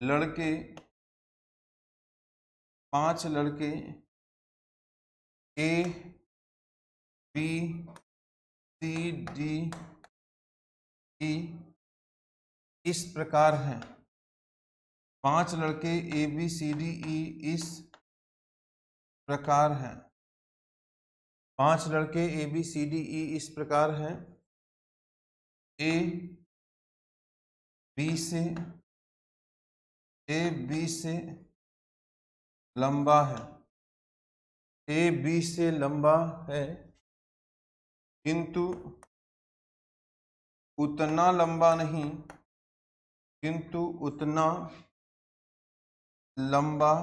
लड़के पाँच लड़के ए बी सी डी ई इस प्रकार हैं। पाँच लड़के ए बी सी डी ई इस प्रकार हैं। पाँच लड़के ए बी सी डी ई इस प्रकार हैं। ए बी से ए बी से लंबा है। ए बी से लंबा है, किंतु उतना लंबा नहीं, किंतु उतना लंबा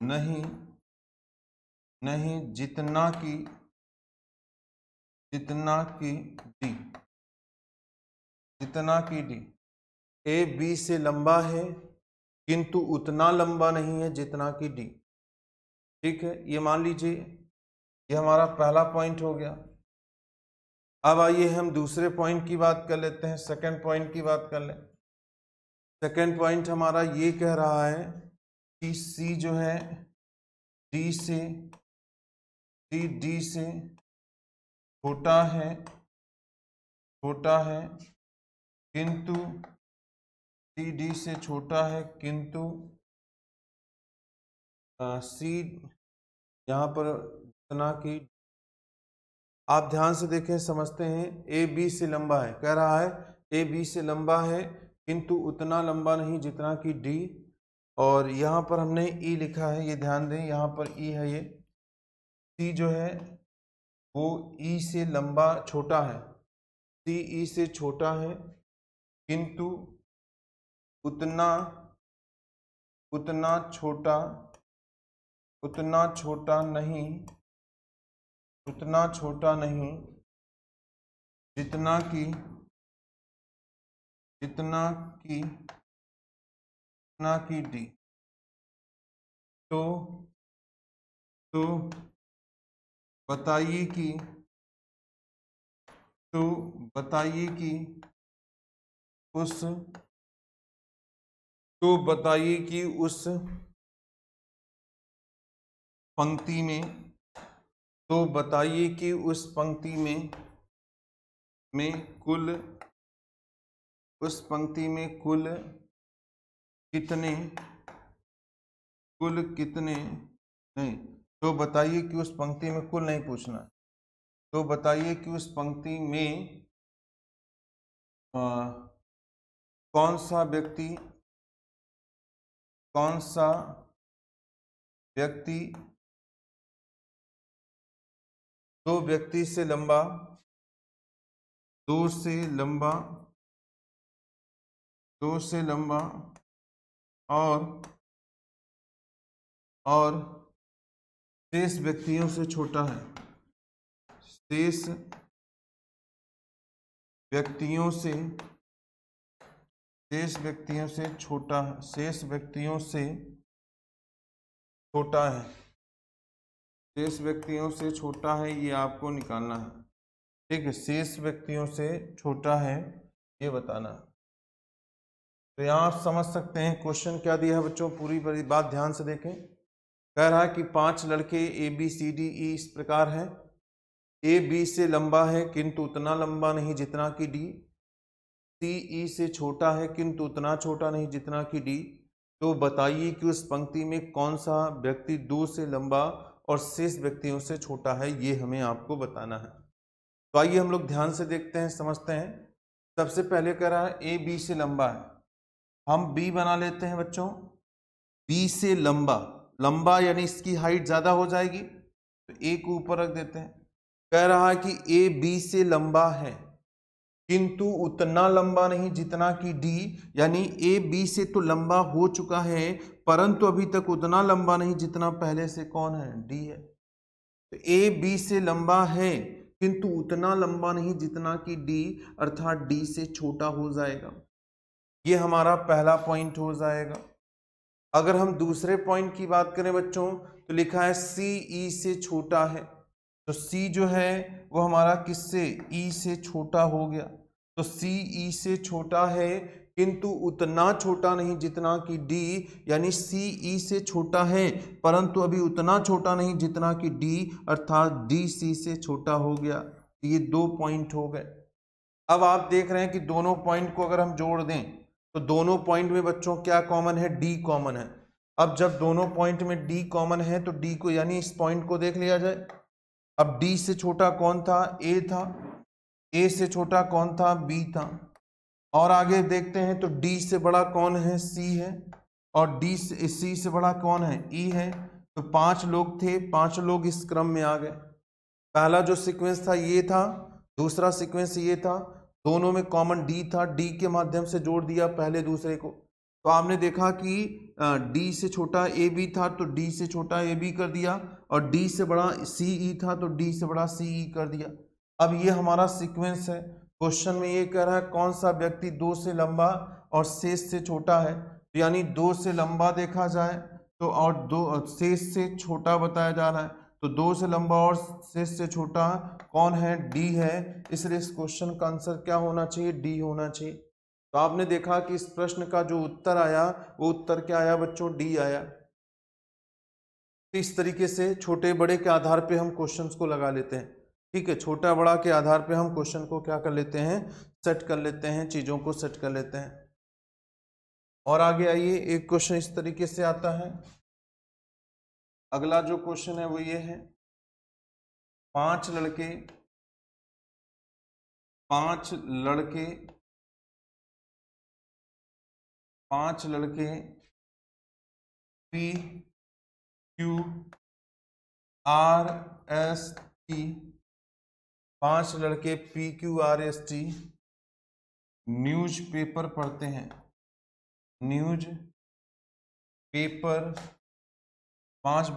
नहीं। नहीं, जितना कि, जितना की डी। जितना की डी। ए, बी से लंबा है, किंतु उतना लंबा नहीं है जितना कि डी। ठीक है, ये मान लीजिए, ये हमारा पहला पॉइंट हो गया। अब आइए हम दूसरे पॉइंट की बात कर लेते हैं, सेकंड पॉइंट की बात कर लें। सेकंड पॉइंट हमारा ये कह रहा है कि सी जो है, डी से सी डी से छोटा है छोटा है, किंतु सी, डी से छोटा है, किंतु सी यहाँ पर इतना की आप ध्यान से देखें, समझते हैं, ए, बी से लंबा है। कह रहा है, ए, बी से लंबा है, किंतु उतना लंबा नहीं जितना कि डी। और यहाँ पर हमने ई लिखा है, ये ध्यान दें, यहाँ पर ई है ये। सी जो है, वो ई से लंबा छोटा है। सी ई से छोटा है, किंतु उतना उतना छोटा उतना छोटा नहीं, उतना छोटा नहीं, जितना कि जितना कि जितना कि डी। तो तो बताइए कि तो बताइए कि उस तो बताइए कि उस पंक्ति में तो बताइए कि उस पंक्ति में में कुल, उस पंक्ति में कुल कितने कुल कितने, नहीं तो बताइए कि उस पंक्ति में कुल नहीं पूछना। तो बताइए कि उस पंक्ति में आ, कौन सा व्यक्ति कौन सा व्यक्ति दो व्यक्ति से लंबा दो से लंबा दो से लंबा और और शेष व्यक्तियों से छोटा है। शेष व्यक्तियों से, शेष व्यक्तियों से छोटा शेष व्यक्तियों से छोटा है। शेष व्यक्तियों से छोटा है, ये आपको निकालना है। ठीक है, शेष व्यक्तियों से छोटा है, ये बताना है। तो यहाँ आप समझ सकते हैं, क्वेश्चन क्या दिया है बच्चों, पूरी बात ध्यान से देखें। कह रहा है कि पाँच लड़के ए बी सी डी ई इस प्रकार है। ए बी से लंबा है, किंतु उतना लंबा नहीं जितना कि डी सी ई से छोटा है, किंतु उतना छोटा नहीं जितना कि डी तो बताइए कि उस पंक्ति में कौन सा व्यक्ति दो से लंबा और शेष व्यक्तियों से छोटा है, ये हमें आपको बताना है। तो आइए हम लोग ध्यान से देखते हैं, समझते हैं। सबसे पहले कह रहा है ए बी से लंबा है। हम बी बना लेते हैं, बच्चों। बी से लंबा। लंबा, यानी इसकी हाइट ज़्यादा हो जाएगी तो ए को ऊपर रख देते हैं। कह रहा है कि ए बी से लंबा है, किंतु उतना लंबा नहीं जितना कि डी यानी ए बी से तो लंबा हो चुका है, परंतु अभी तक उतना लंबा नहीं जितना पहले से कौन है? डी है। तो ए बी से लंबा है, किंतु उतना लंबा नहीं जितना कि डी अर्थात डी से छोटा हो जाएगा। ये हमारा पहला पॉइंट हो जाएगा। अगर हम दूसरे पॉइंट की बात करें बच्चों तो लिखा है सी ई से छोटा है। तो सी जो है, वो हमारा किससे? ई से छोटा हो गया। तो सी ई से छोटा है, किंतु उतना छोटा नहीं जितना कि डी यानी सी ई से छोटा है, परंतु अभी उतना छोटा नहीं जितना कि डी अर्थात डी सी से छोटा हो गया। ये दो पॉइंट हो गए। अब आप देख रहे हैं कि दोनों पॉइंट को अगर हम जोड़ दें तो दोनों पॉइंट में बच्चों, क्या कॉमन है? डी कॉमन है। अब जब दोनों पॉइंट में डी कॉमन है तो डी को यानी इस पॉइंट को देख लिया जाए। अब डी से छोटा कौन था? ए था। ए से छोटा कौन था? बी था। और आगे देखते हैं तो डी से बड़ा कौन है? सी है। और डी से सी से बड़ा कौन है? ई e है। तो पाँच लोग थे। पाँच लोग इस क्रम में आ गए। पहला जो सीक्वेंस था, ये था। दूसरा सीक्वेंस ये था। दोनों में कॉमन डी था डी के माध्यम से जोड़ दिया पहले दूसरे को। तो आपने देखा कि डी से छोटा ए बी था तो डी से छोटा ए बी कर दिया और डी से बड़ा सी ई था तो डी से बड़ा सी ई कर दिया। अब ये हमारा सीक्वेंस है। क्वेश्चन में ये कह रहा है, कौन सा व्यक्ति दो से लंबा और शेष से छोटा है? तो यानी दो से लंबा देखा जाए तो और दो, शेष से छोटा बताया जा रहा है। तो दो से लंबा और शेष से छोटा कौन है? डी है। इसलिए इस क्वेश्चन का आंसर क्या होना चाहिए? डी होना चाहिए। तो आपने देखा कि इस प्रश्न का जो उत्तर आया, वो उत्तर क्या आया बच्चों? डी आया। तो इस तरीके से छोटे बड़े के आधार पे हम क्वेश्चंस को लगा लेते हैं। ठीक है, छोटा बड़ा के आधार पे हम क्वेश्चन को क्या कर लेते हैं? सेट कर लेते हैं, चीज़ों को सेट कर लेते हैं। और आगे आइए, एक क्वेश्चन इस तरीके से आता है। अगला जो क्वेश्चन है वो ये है। पाँच लड़के पाँच लड़के पाँच लड़के P Q R S T पाँच लड़के P Q R S T newspaper पढ़ते हैं। न्यूज़ पेपर पाँच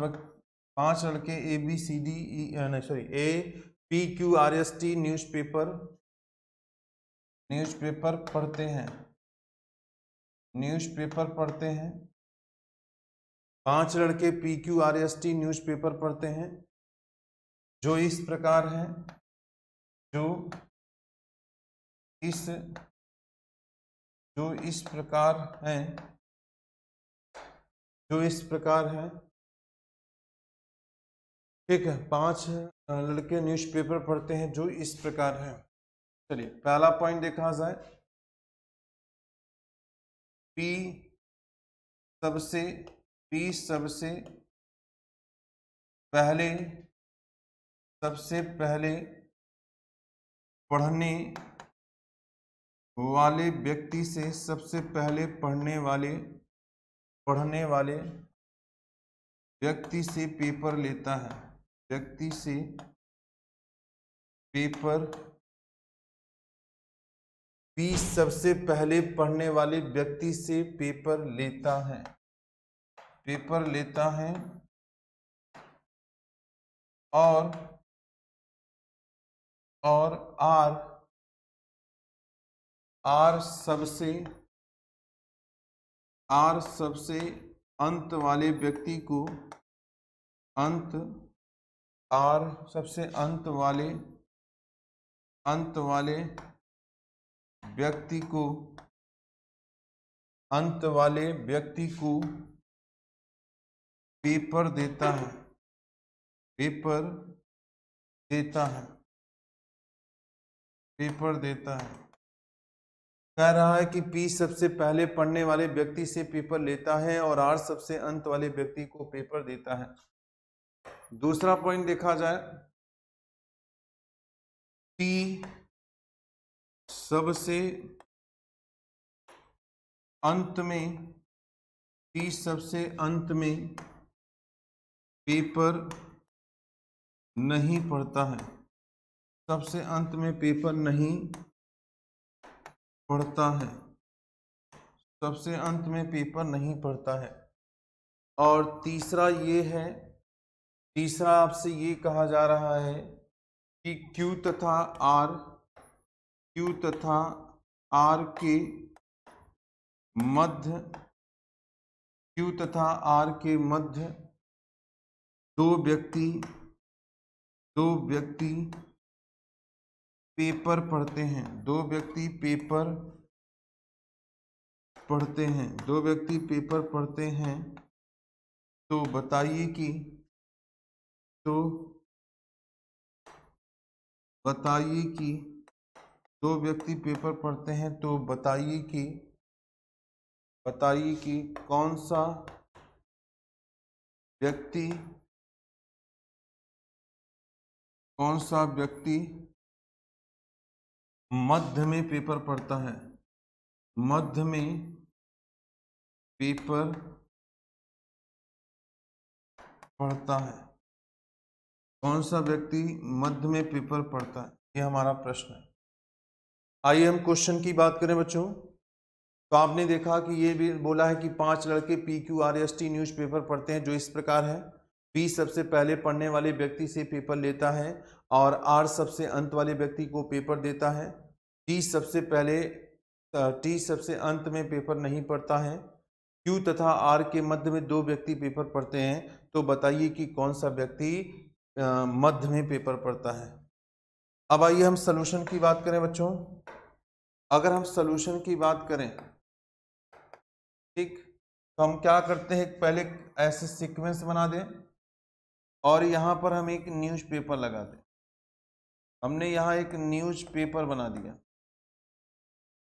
पाँच लड़के A B C D E नहीं sorry A P Q R S T newspaper newspaper पढ़ते हैं। न्यूज़ पेपर पढ़ते हैं। पाँच लड़के P Q R S T newspaper पढ़ते हैं। जो इस प्रकार है, जो इस जो इस प्रकार है, जो इस प्रकार है ठीक है, पाँच लड़के न्यूज़पेपर पढ़ते हैं जो इस प्रकार है। चलिए, पहला पॉइंट देखा जाए। पी सबसे पी सबसे पहले सबसे पहले पढ़ने वाले व्यक्ति से सबसे पहले पढ़ने वाले पढ़ने वाले व्यक्ति से पेपर लेता है। व्यक्ति से पेपर पी सबसे पहले पढ़ने वाले व्यक्ति से पेपर लेता है। पेपर लेता है और और आर आर सबसे आर सबसे अंत वाले व्यक्ति को अंत आर सबसे अंत वाले अंत वाले व्यक्ति को, अंत वाले व्यक्ति को पेपर देता है। पेपर देता है। पेपर देता है। कह रहा है कि पी सबसे पहले पढ़ने वाले व्यक्ति से पेपर लेता है और आर सबसे अंत वाले व्यक्ति को पेपर देता है। दूसरा पॉइंट देखा जाए पी सबसे अंत में पी सबसे अंत में पेपर नहीं पढ़ता है। सबसे अंत में पेपर नहीं पढ़ता है। सबसे अंत में पेपर नहीं पढ़ता है। और तीसरा ये है तीसरा आपसे ये कहा जा रहा है कि क्यू तथा आर, क्यू तथा आर के मध्य, क्यू तथा आर के मध्य दो व्यक्ति दो व्यक्ति पेपर पढ़ते हैं, दो व्यक्ति पेपर पढ़ते हैं, दो व्यक्ति पेपर पढ़ते हैं। तो बताइए कि तो बताइए कि दो व्यक्ति पेपर पढ़ते हैं तो बताइए कि बताइए कि कौन सा व्यक्ति, कौन सा व्यक्ति मध्य में पेपर पढ़ता है? मध्य में पेपर पढ़ता है। कौन सा व्यक्ति मध्य में पेपर पढ़ता है? ये हमारा प्रश्न है। आइए हम क्वेश्चन की बात करें बच्चों। तो आपने देखा कि ये भी बोला है कि पाँच लड़के P Q R S T newspaper पढ़ते हैं, जो इस प्रकार है। पी सबसे पहले पढ़ने वाले व्यक्ति से पेपर लेता है और आर सबसे अंत वाले व्यक्ति को पेपर देता है। टी सबसे पहले टी सबसे अंत में पेपर नहीं पढ़ता है। क्यू तथा आर के मध्य में दो व्यक्ति पेपर पढ़ते हैं। तो बताइए कि कौन सा व्यक्ति मध्य में पेपर पढ़ता है। अब आइए हम सलूशन की बात करें बच्चों। अगर हम सलूशन की बात करें, ठीक तो हम क्या करते हैं पहले ऐसे सीक्वेंस बना दें और यहाँ पर हम एक न्यूज़ पेपर लगा दें। हमने यहाँ एक न्यूज़ पेपर बना दिया।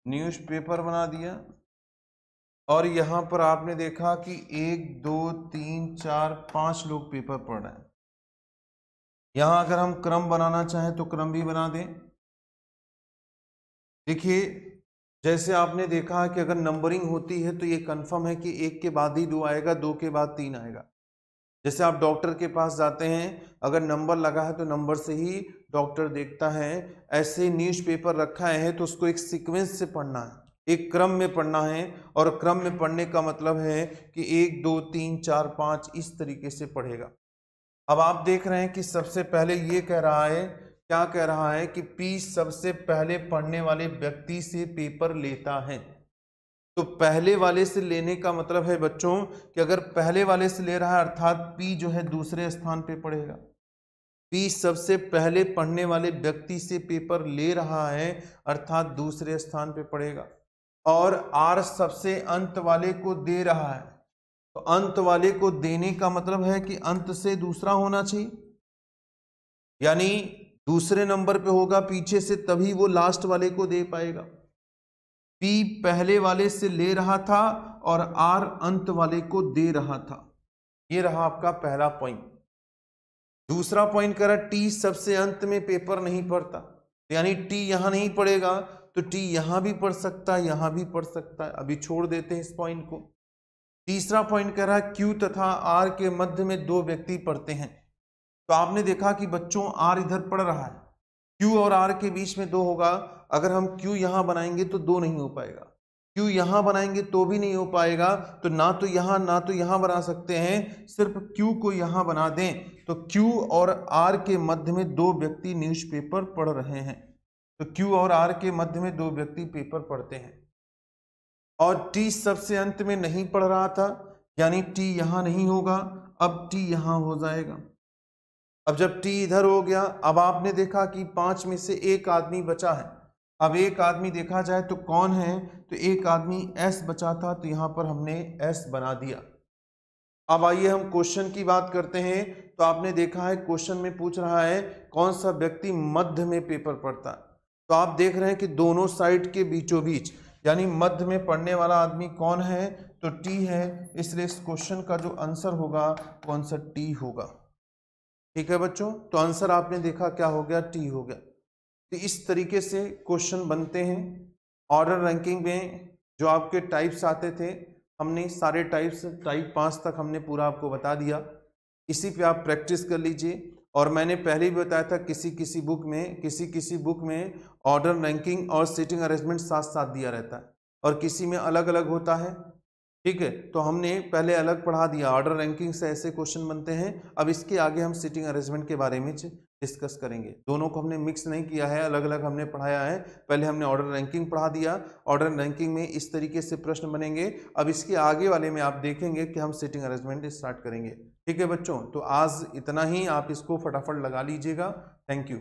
न्यूज़ पेपर बना दिया और यहाँ पर आपने देखा कि एक, दो, तीन, चार, पाँच लोग पेपर पढ़ रहे हैं। यहाँ अगर हम क्रम बनाना चाहें तो क्रम भी बना दें। देखिए, जैसे आपने देखा कि अगर नंबरिंग होती है तो ये कंफर्म है कि एक के बाद ही दो आएगा, दो के बाद तीन आएगा। जैसे आप डॉक्टर के पास जाते हैं, अगर नंबर लगा है तो नंबर से ही डॉक्टर देखता है, ऐसे न्यूज़पेपर रखा है तो उसको एक सीक्वेंस से पढ़ना है, एक क्रम में पढ़ना है और क्रम में पढ़ने का मतलब है कि एक, दो, तीन, चार, पाँच इस तरीके से पढ़ेगा। अब आप देख रहे हैं कि सबसे पहले ये कह रहा है, क्या कह रहा है कि पी सबसे पहले पढ़ने वाले व्यक्ति से पेपर लेता है। तो पहले वाले से लेने का मतलब है बच्चों कि अगर पहले वाले से ले रहा है, अर्थात पी जो है दूसरे स्थान पे पढ़ेगा। पी सबसे पहले पढ़ने वाले व्यक्ति से पेपर ले रहा है, अर्थात दूसरे स्थान पे पढ़ेगा। और आर सबसे अंत वाले को दे रहा है। अंत वाले को देने का मतलब है कि अंत से दूसरा होना चाहिए। यानी दूसरे नंबर पे होगा, पीछे से तभी वो लास्ट वाले को दे पाएगा। पी पहले वाले से ले रहा था और आर अंत वाले को दे रहा था। ये रहा आपका पहला पॉइंट दूसरा पॉइंट करा टी सबसे अंत में पेपर नहीं पढ़ता यानी टी यहाँ नहीं पढ़ेगा तो टी यहाँ भी पढ़ सकता है, यहाँ भी पढ़ सकता है। अभी छोड़ देते हैं इस पॉइंट को। तीसरा पॉइंट कह रहा है क्यू तथा आर के मध्य में दो व्यक्ति पढ़ते हैं। तो आपने देखा कि बच्चों आर इधर पढ़ रहा है। क्यू और आर के बीच में दो होगा। अगर हम क्यू यहाँ बनाएँगे तो दो नहीं हो पाएगा। क्यू यहाँ बनाएँगे तो भी नहीं हो पाएगा। तो ना तो यहाँ, ना तो यहाँ बना सकते हैं। सिर्फ़ क्यू को यहाँ बना दें। तो क्यू और आर के मध्य में दो व्यक्ति न्यूज़पेपर पढ़ रहे हैं। तो क्यू और आर के मध्य में दो व्यक्ति पेपर पढ़ते हैं। और टी सबसे अंत में नहीं पढ़ रहा था, यानी टी यहाँ नहीं होगा, अब टी यहाँ हो जाएगा। अब जब टी इधर हो गया, अब आपने देखा कि पाँच में से एक आदमी बचा है। अब एक आदमी देखा जाए तो कौन है? तो एक आदमी एस बचा था तो यहाँ पर हमने एस बना दिया। अब आइए हम क्वेश्चन की बात करते हैं। तो आपने देखा है, क्वेश्चन में पूछ रहा है, कौन सा व्यक्ति मध्य में पेपर पढ़ता? तो आप देख रहे हैं कि दोनों साइड के बीचों बीच यानी मध्य में पढ़ने वाला आदमी कौन है? तो टी है। इसलिए इस क्वेश्चन का जो आंसर होगा, वो आंसर टी होगा। ठीक है बच्चों? तो आंसर आपने देखा क्या हो गया? टी हो गया। तो इस तरीके से क्वेश्चन बनते हैं। ऑर्डर रैंकिंग में जो आपके टाइप्स आते थे, हमने सारे टाइप्स टाइप पाँच तक हमने पूरा आपको बता दिया। इसी पे आप प्रैक्टिस कर लीजिए। और मैंने पहले भी बताया था किसी किसी बुक में, किसी किसी बुक में ऑर्डर रैंकिंग और सीटिंग अरेंजमेंट साथ साथ दिया रहता है। और किसी में अलग अलग होता है। ठीक है? तो हमने पहले अलग पढ़ा दिया। ऑर्डर रैंकिंग से ऐसे क्वेश्चन बनते हैं। अब इसके आगे हम सीटिंग अरेंजमेंट के बारे में डिस्कस करेंगे। दोनों को हमने मिक्स नहीं किया है अलग अलग हमने पढ़ाया है। पहले हमने ऑर्डर रैंकिंग पढ़ा दिया। ऑर्डर रैंकिंग में इस तरीके से प्रश्न बनेंगे। अब इसके आगे वाले में आप देखेंगे कि हम सीटिंग अरेंजमेंट स्टार्ट करेंगे। ठीक है बच्चों? तो आज इतना ही आप इसको फटाफट लगा लीजिएगा। Thank you